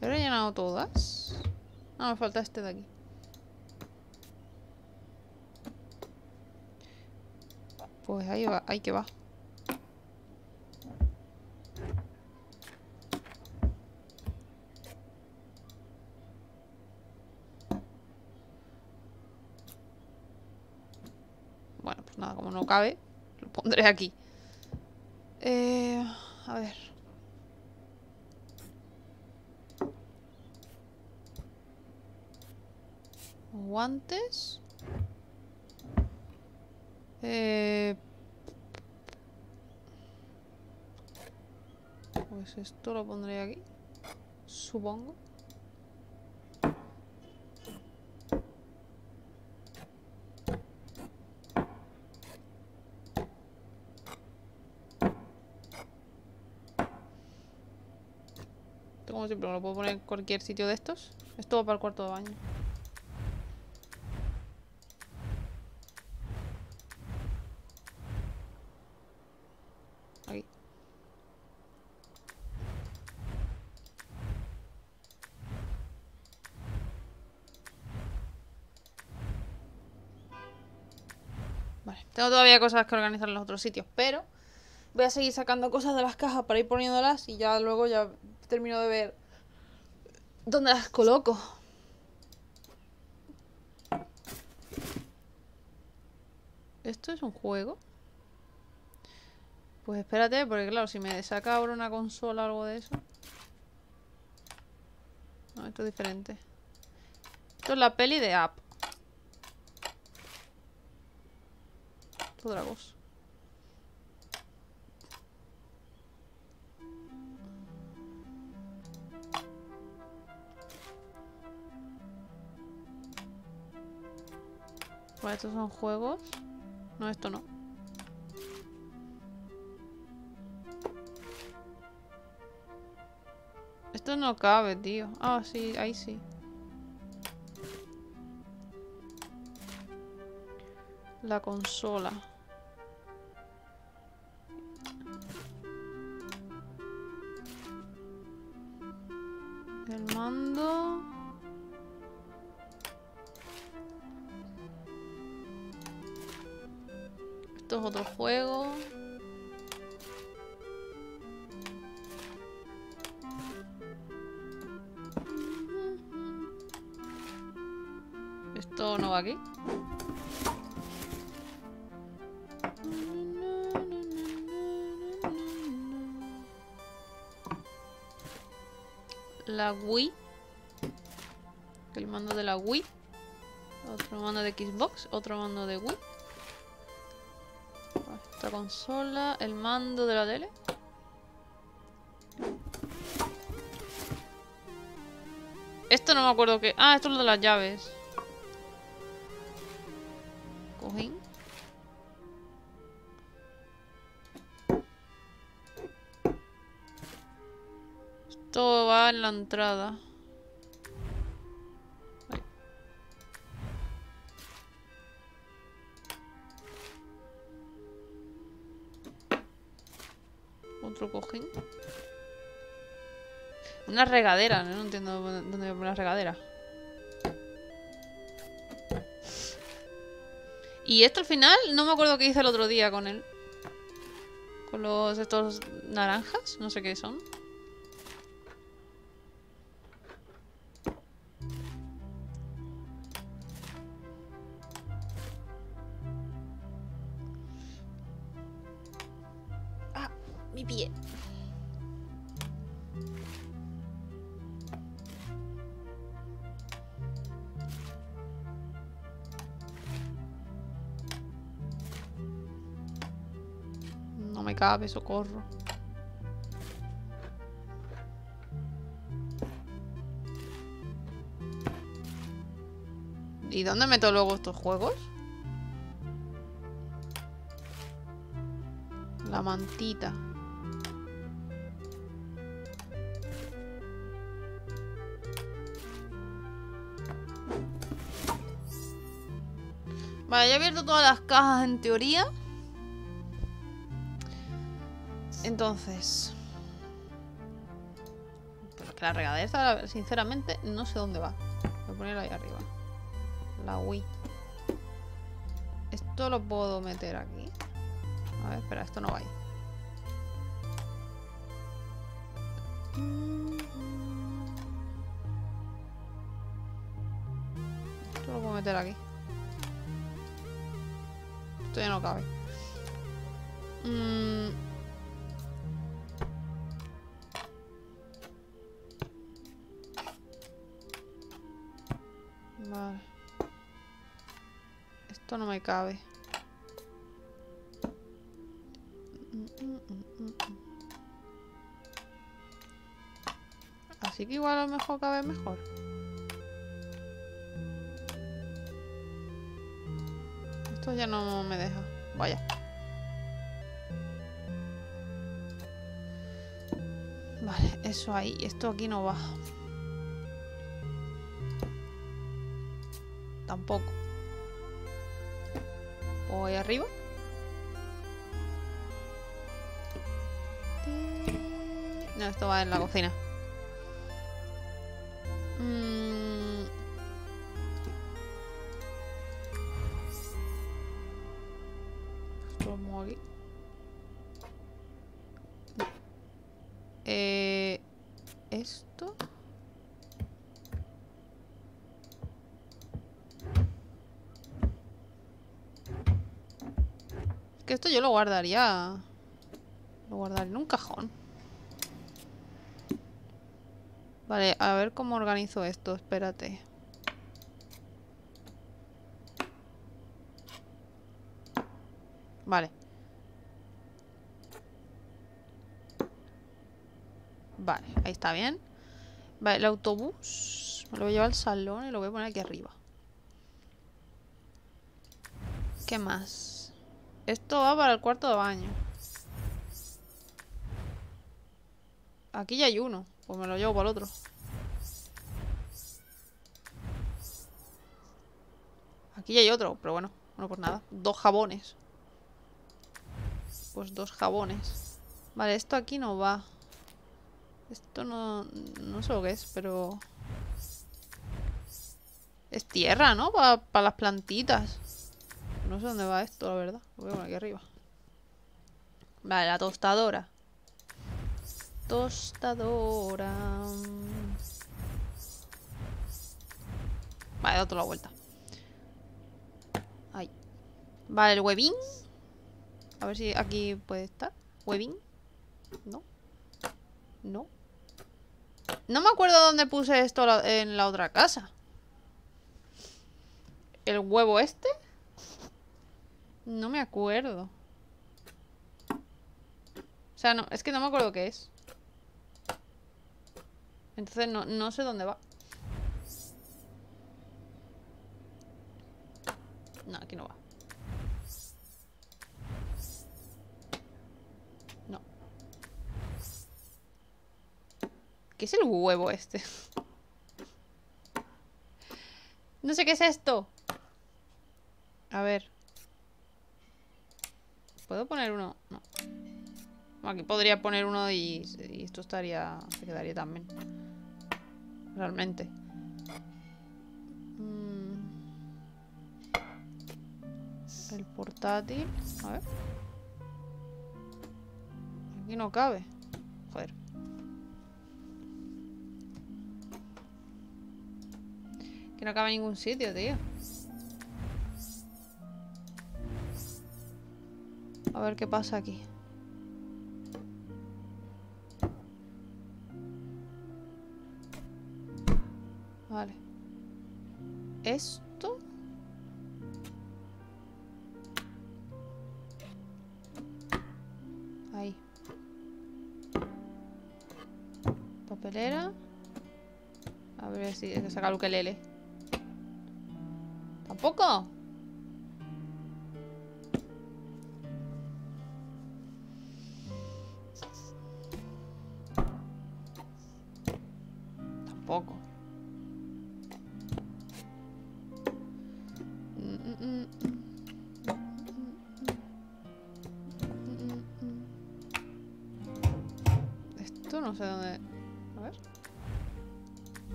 ¿He rellenado todas? Ah, me falta este de aquí. Pues ahí va, ahí que va. Bueno, pues nada, como no cabe, lo pondré aquí. Eh, a ver. Guantes. Eh, pues esto lo pondré aquí. Supongo. Como siempre, lo puedo poner en cualquier sitio de estos. Esto va para el cuarto de baño. Aquí. Vale, tengo todavía cosas que organizar en los otros sitios, pero voy a seguir sacando cosas de las cajas para ir poniéndolas y ya luego ya termino de ver dónde las coloco. ¿Esto es un juego? Pues espérate, porque claro, si me saca ahora una consola o algo de eso. No, esto es diferente. Esto es la peli de App. Esto es otra cosa. Vale, estos son juegos. No, esto no. Esto no cabe, tío. Ah, sí, ahí sí. La consola. Xbox, otro mando de Wii. Esta consola, el mando de la tele. Esto no me acuerdo que... Ah, esto es lo de las llaves. Cojín. Esto va en la entrada. Cojín. Una regadera, ¿no? No entiendo dónde voy a poner la regadera. Y esto al final, no me acuerdo qué hice el otro día con él. Con los estos naranjas, no sé qué son. Cabe, socorro. ¿Y dónde meto luego estos juegos? La mantita. Vale, ya he abierto todas las cajas en teoría. Entonces... La regadera, sinceramente, no sé dónde va. Voy a ponerla ahí arriba. La Wii. Esto lo puedo meter aquí. A ver, espera, esto no va ahí. Esto lo puedo meter aquí. Cabe. Así que igual a lo mejor cabe mejor. Esto ya no me deja. Vaya. Vale, eso ahí. Esto aquí no va. Tampoco. Voy arriba. No, esto va en la cocina. Guardaría. Lo guardaría en un cajón. Vale, a ver cómo organizo esto. Espérate. Vale. Vale, ahí está bien. Vale, el autobús me lo voy a llevar al salón y lo voy a poner aquí arriba. ¿Qué más? Esto va para el cuarto de baño. Aquí ya hay uno. Pues me lo llevo para el otro. Aquí ya hay otro, pero bueno. Bueno, pues nada. Dos jabones. Pues dos jabones. Vale, esto aquí no va. Esto no... No sé lo que es, pero... Es tierra, ¿no? Para las plantitas. No sé dónde va esto, la verdad. Lo voy a poner aquí arriba. Vale, la tostadora. Tostadora. Vale, otro la vuelta. Ahí. Vale, el huevín. A ver si aquí puede estar. ¿Huevín? No. No. No me acuerdo dónde puse esto en la otra casa. ¿El huevo este? No me acuerdo. O sea, no, es que no me acuerdo qué es. Entonces no, no sé dónde va. No, aquí no va. No. ¿Qué es el huevo este? (laughs) No sé qué es esto. A ver. ¿Puedo poner uno? No. Aquí podría poner uno y, y esto estaría... Se quedaría también. Realmente. Mm. El portátil. A ver. Aquí no cabe. Joder. Que no cabe en ningún sitio, tío. A ver qué pasa aquí. Vale. Esto. Ahí. Papelera. A ver si hay que sacar el ukelele. Tampoco.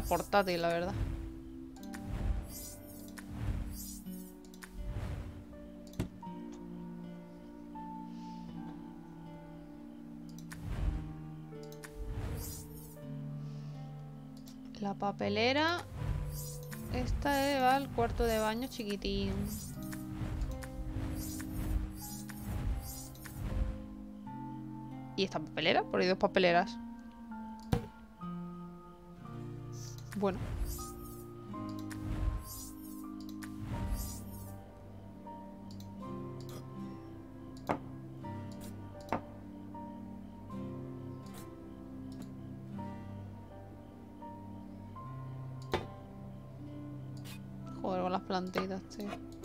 Portátil, la verdad. La papelera. Esta va al cuarto de baño chiquitín. ¿Y esta papelera? Por ahí dos papeleras. Bueno. Joder, con las plantitas, tío.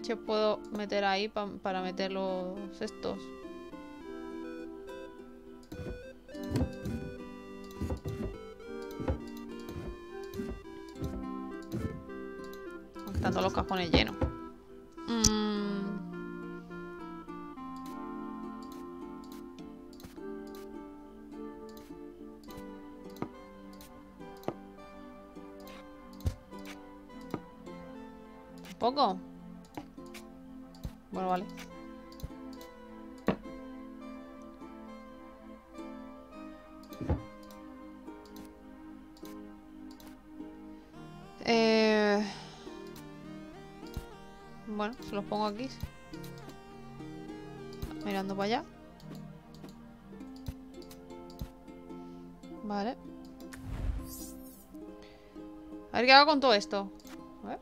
Leche puedo meter ahí pa- para meter los estos? Están todos los cajones llenos. Los pongo aquí. Mirando para allá. Vale. A ver qué hago con todo esto. A ver.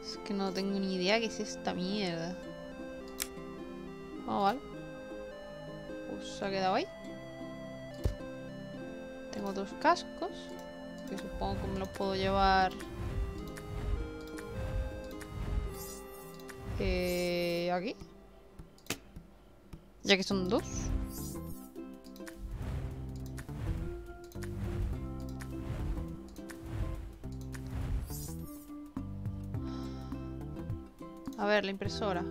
Es que no tengo ni idea qué es esta mierda. Cascos. Que supongo que me los puedo llevar. Eh, aquí. Ya que son dos. A ver, la impresora.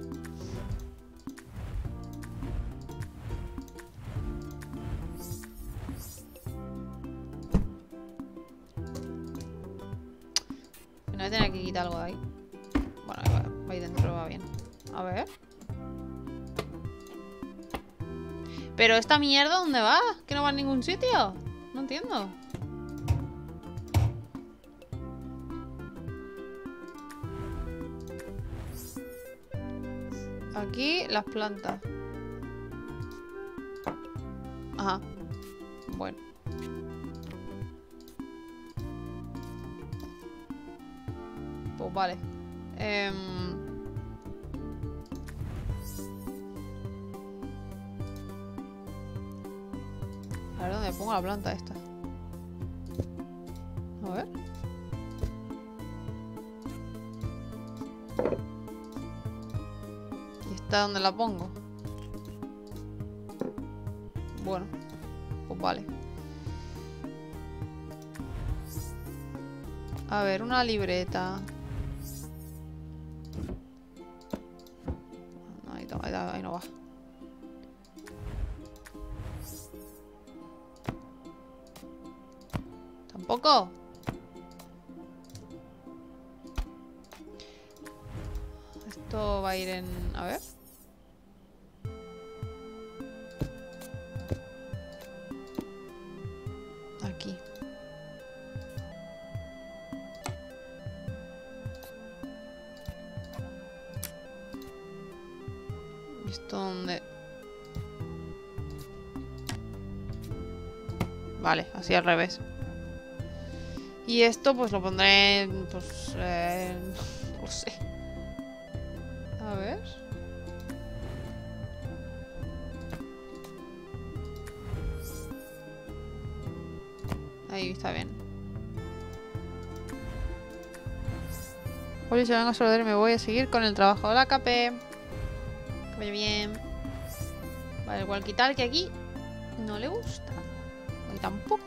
Pero esta mierda, ¿dónde va? ¿Que no va a ningún sitio? No entiendo. Aquí las plantas. La pongo? Bueno, pues vale. A ver, una libreta. Al revés. Y esto pues lo pondré, pues, eh, (laughs) no sé. A ver. Ahí está bien. Oye, se van a saludar y me voy a seguir con el trabajo. Hola, KP. Muy bien. Vale, el walkie que aquí no le gusta. Tampoco.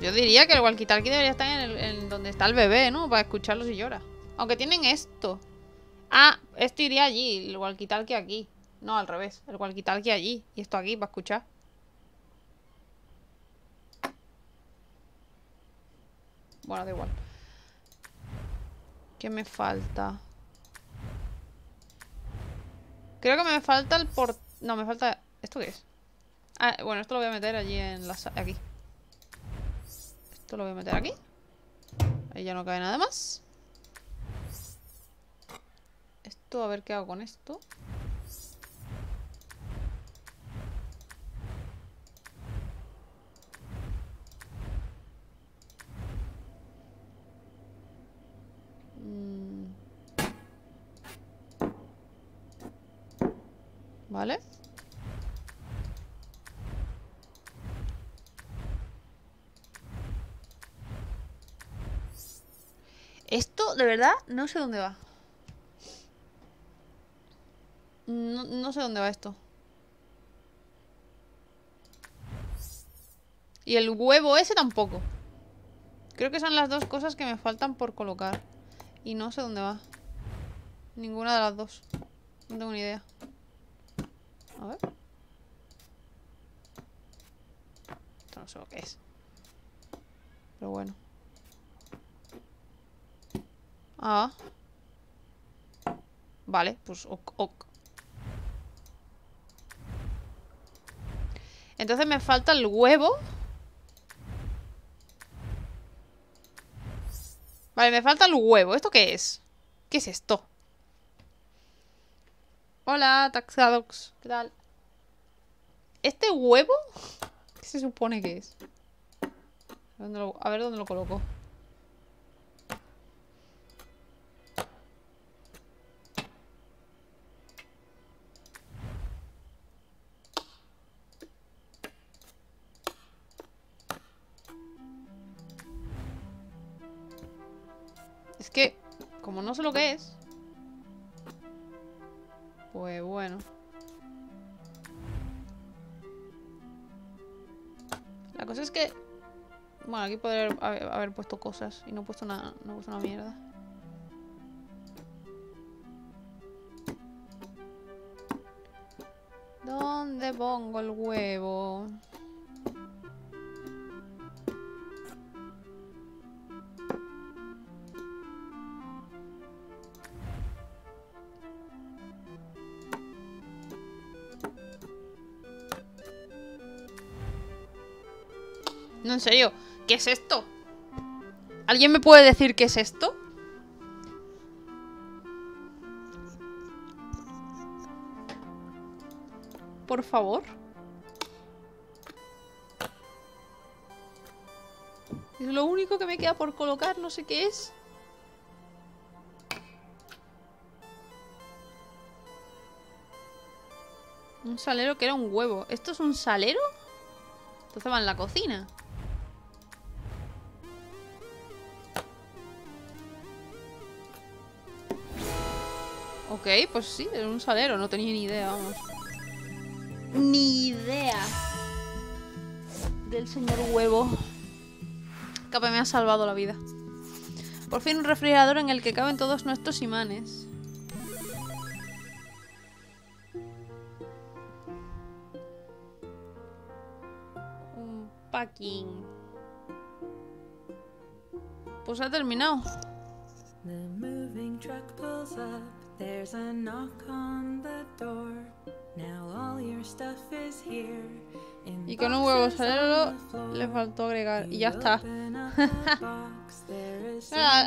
Yo diría que el walkie debería estar en, el- donde está el bebé, ¿no? Para escucharlo si llora. Aunque tienen esto. Ah, esto iría allí, el walkie aquí. No, al revés. El walkie allí. Y esto aquí para escuchar. Bueno, da igual. ¿Qué me falta? Creo que me falta el por... No, me falta... ¿Esto qué es? Ah, bueno, esto lo voy a meter allí en la... Aquí. Esto lo voy a meter aquí. Ahí ya no cabe nada más. Esto, a ver qué hago con esto. Mm. Vale. Esto, de verdad, no sé dónde va. No, no sé dónde va esto. Y el huevo ese tampoco. Creo que son las dos cosas que me faltan por colocar. Y no sé dónde va. Ninguna de las dos. No tengo ni idea. A ver. Esto no sé lo que es. Pero bueno. Ah. Vale, pues ok, ok. Entonces me falta el huevo. Vale, me falta el huevo. ¿Esto qué es? ¿Qué es esto? Hola, Taxadox. ¿Qué tal? ¿Este huevo? ¿Qué se supone que es? ¿Dónde lo- A ver dónde lo coloco. no sé lo que es. Pues bueno. La cosa es que... Bueno, aquí podría haber, haber puesto cosas y no he puesto nada, no he puesto una mierda. ¿Dónde pongo el huevo? En serio, ¿qué es esto? ¿Alguien me puede decir qué es esto? Por favor. Es lo único que me queda por colocar, no sé qué es. Un salero que era un huevo. ¿Esto es un salero? Entonces va en la cocina. Ok, pues sí, era un salero, no tenía ni idea, vamos. Ni idea. Del señor huevo. Cape me ha salvado la vida. Por fin un refrigerador en el que caben todos nuestros imanes. Un packing. Pues ha terminado. The moving truck pulls up. There's a knock on the door. Now all your stuff is here. in Y con un huevo salero le faltó agregar. Y ya está. (laughs)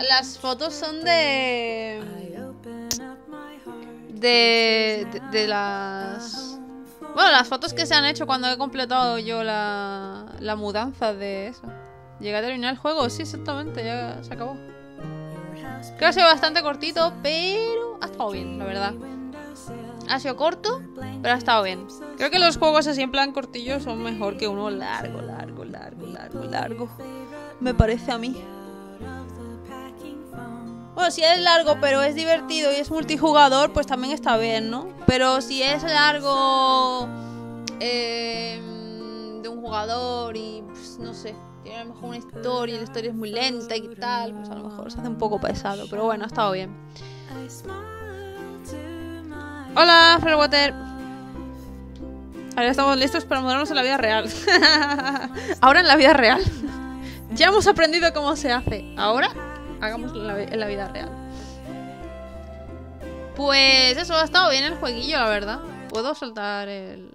las fotos son de... De, de, de las... Bueno, las fotos que se han hecho cuando he completado yo la, la mudanza de eso. Llegué a terminar el juego, sí, exactamente, ya se acabó. Creo que ha sido bastante cortito, pero ha estado bien, la verdad. Ha sido corto, pero ha estado bien. Creo que los juegos así en plan cortillo son mejor que uno largo, largo, largo, largo, largo. Me parece a mí. Bueno, si es largo pero es divertido y es multijugador, pues también está bien, ¿no? Pero si es largo eh, de un jugador y pues, no sé, tiene a lo mejor una historia la historia es muy lenta y tal, pues a lo mejor se hace un poco pesado. Pero bueno, ha estado bien. Hola, Fairwater. Ahora estamos listos para mudarnos a la vida real. (laughs) Ahora en la vida real. (laughs) ya hemos aprendido cómo se hace. Ahora hagámoslo en en la vida real. Pues eso, ha estado bien el jueguillo, la verdad. ¿Puedo soltar el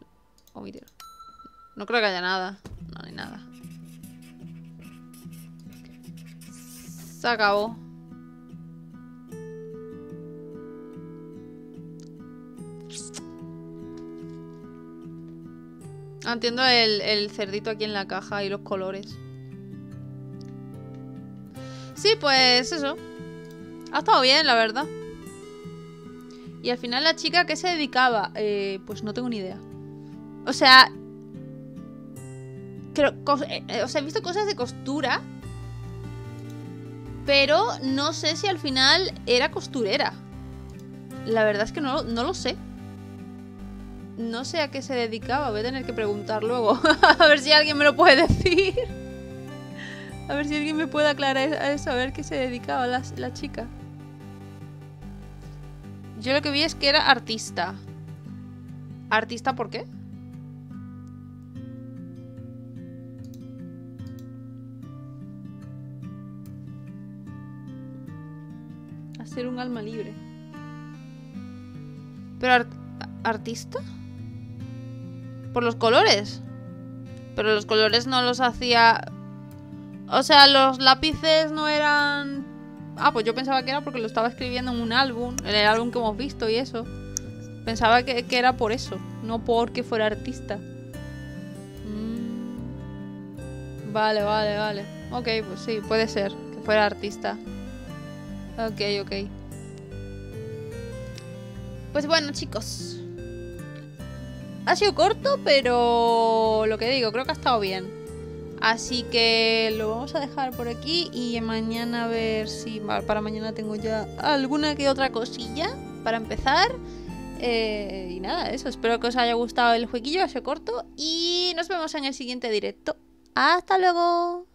omitir? No creo que haya nada. No, hay nada. Se acabó. Ah, entiendo el, cerdito aquí en la caja y los colores. Sí, pues eso. Ha estado bien, la verdad. Y al final la chica que se dedicaba, Eh, pues no tengo ni idea. O sea, creo, eh, eh, o sea, he visto cosas de costura, pero no sé si al final era costurera. La verdad es que no, no lo sé. No sé a qué se dedicaba, voy a tener que preguntar luego. (laughs) a ver si alguien me lo puede decir. A ver si alguien me puede aclarar a saber qué se dedicaba la, la chica. Yo lo que vi es que era artista. ¿Artista por qué? Hacer un alma libre. ¿Pero ar- artista? ¿Por los colores? Pero los colores no los hacía... O sea, los lápices no eran... Ah, pues yo pensaba que era porque lo estaba escribiendo en un álbum, en el álbum que hemos visto y eso. Pensaba que, que era por eso, no porque fuera artista. Mm. Vale, vale, vale. Ok, pues sí, puede ser que fuera artista. Ok, ok. Pues bueno, chicos. Ha sido corto, pero lo que digo, creo que ha estado bien. Así que lo vamos a dejar por aquí y mañana a ver si para mañana tengo ya alguna que otra cosilla para empezar. Eh, y nada, eso. Espero que os haya gustado el jueguillo, ha sido corto. Y nos vemos en el siguiente directo. ¡Hasta luego!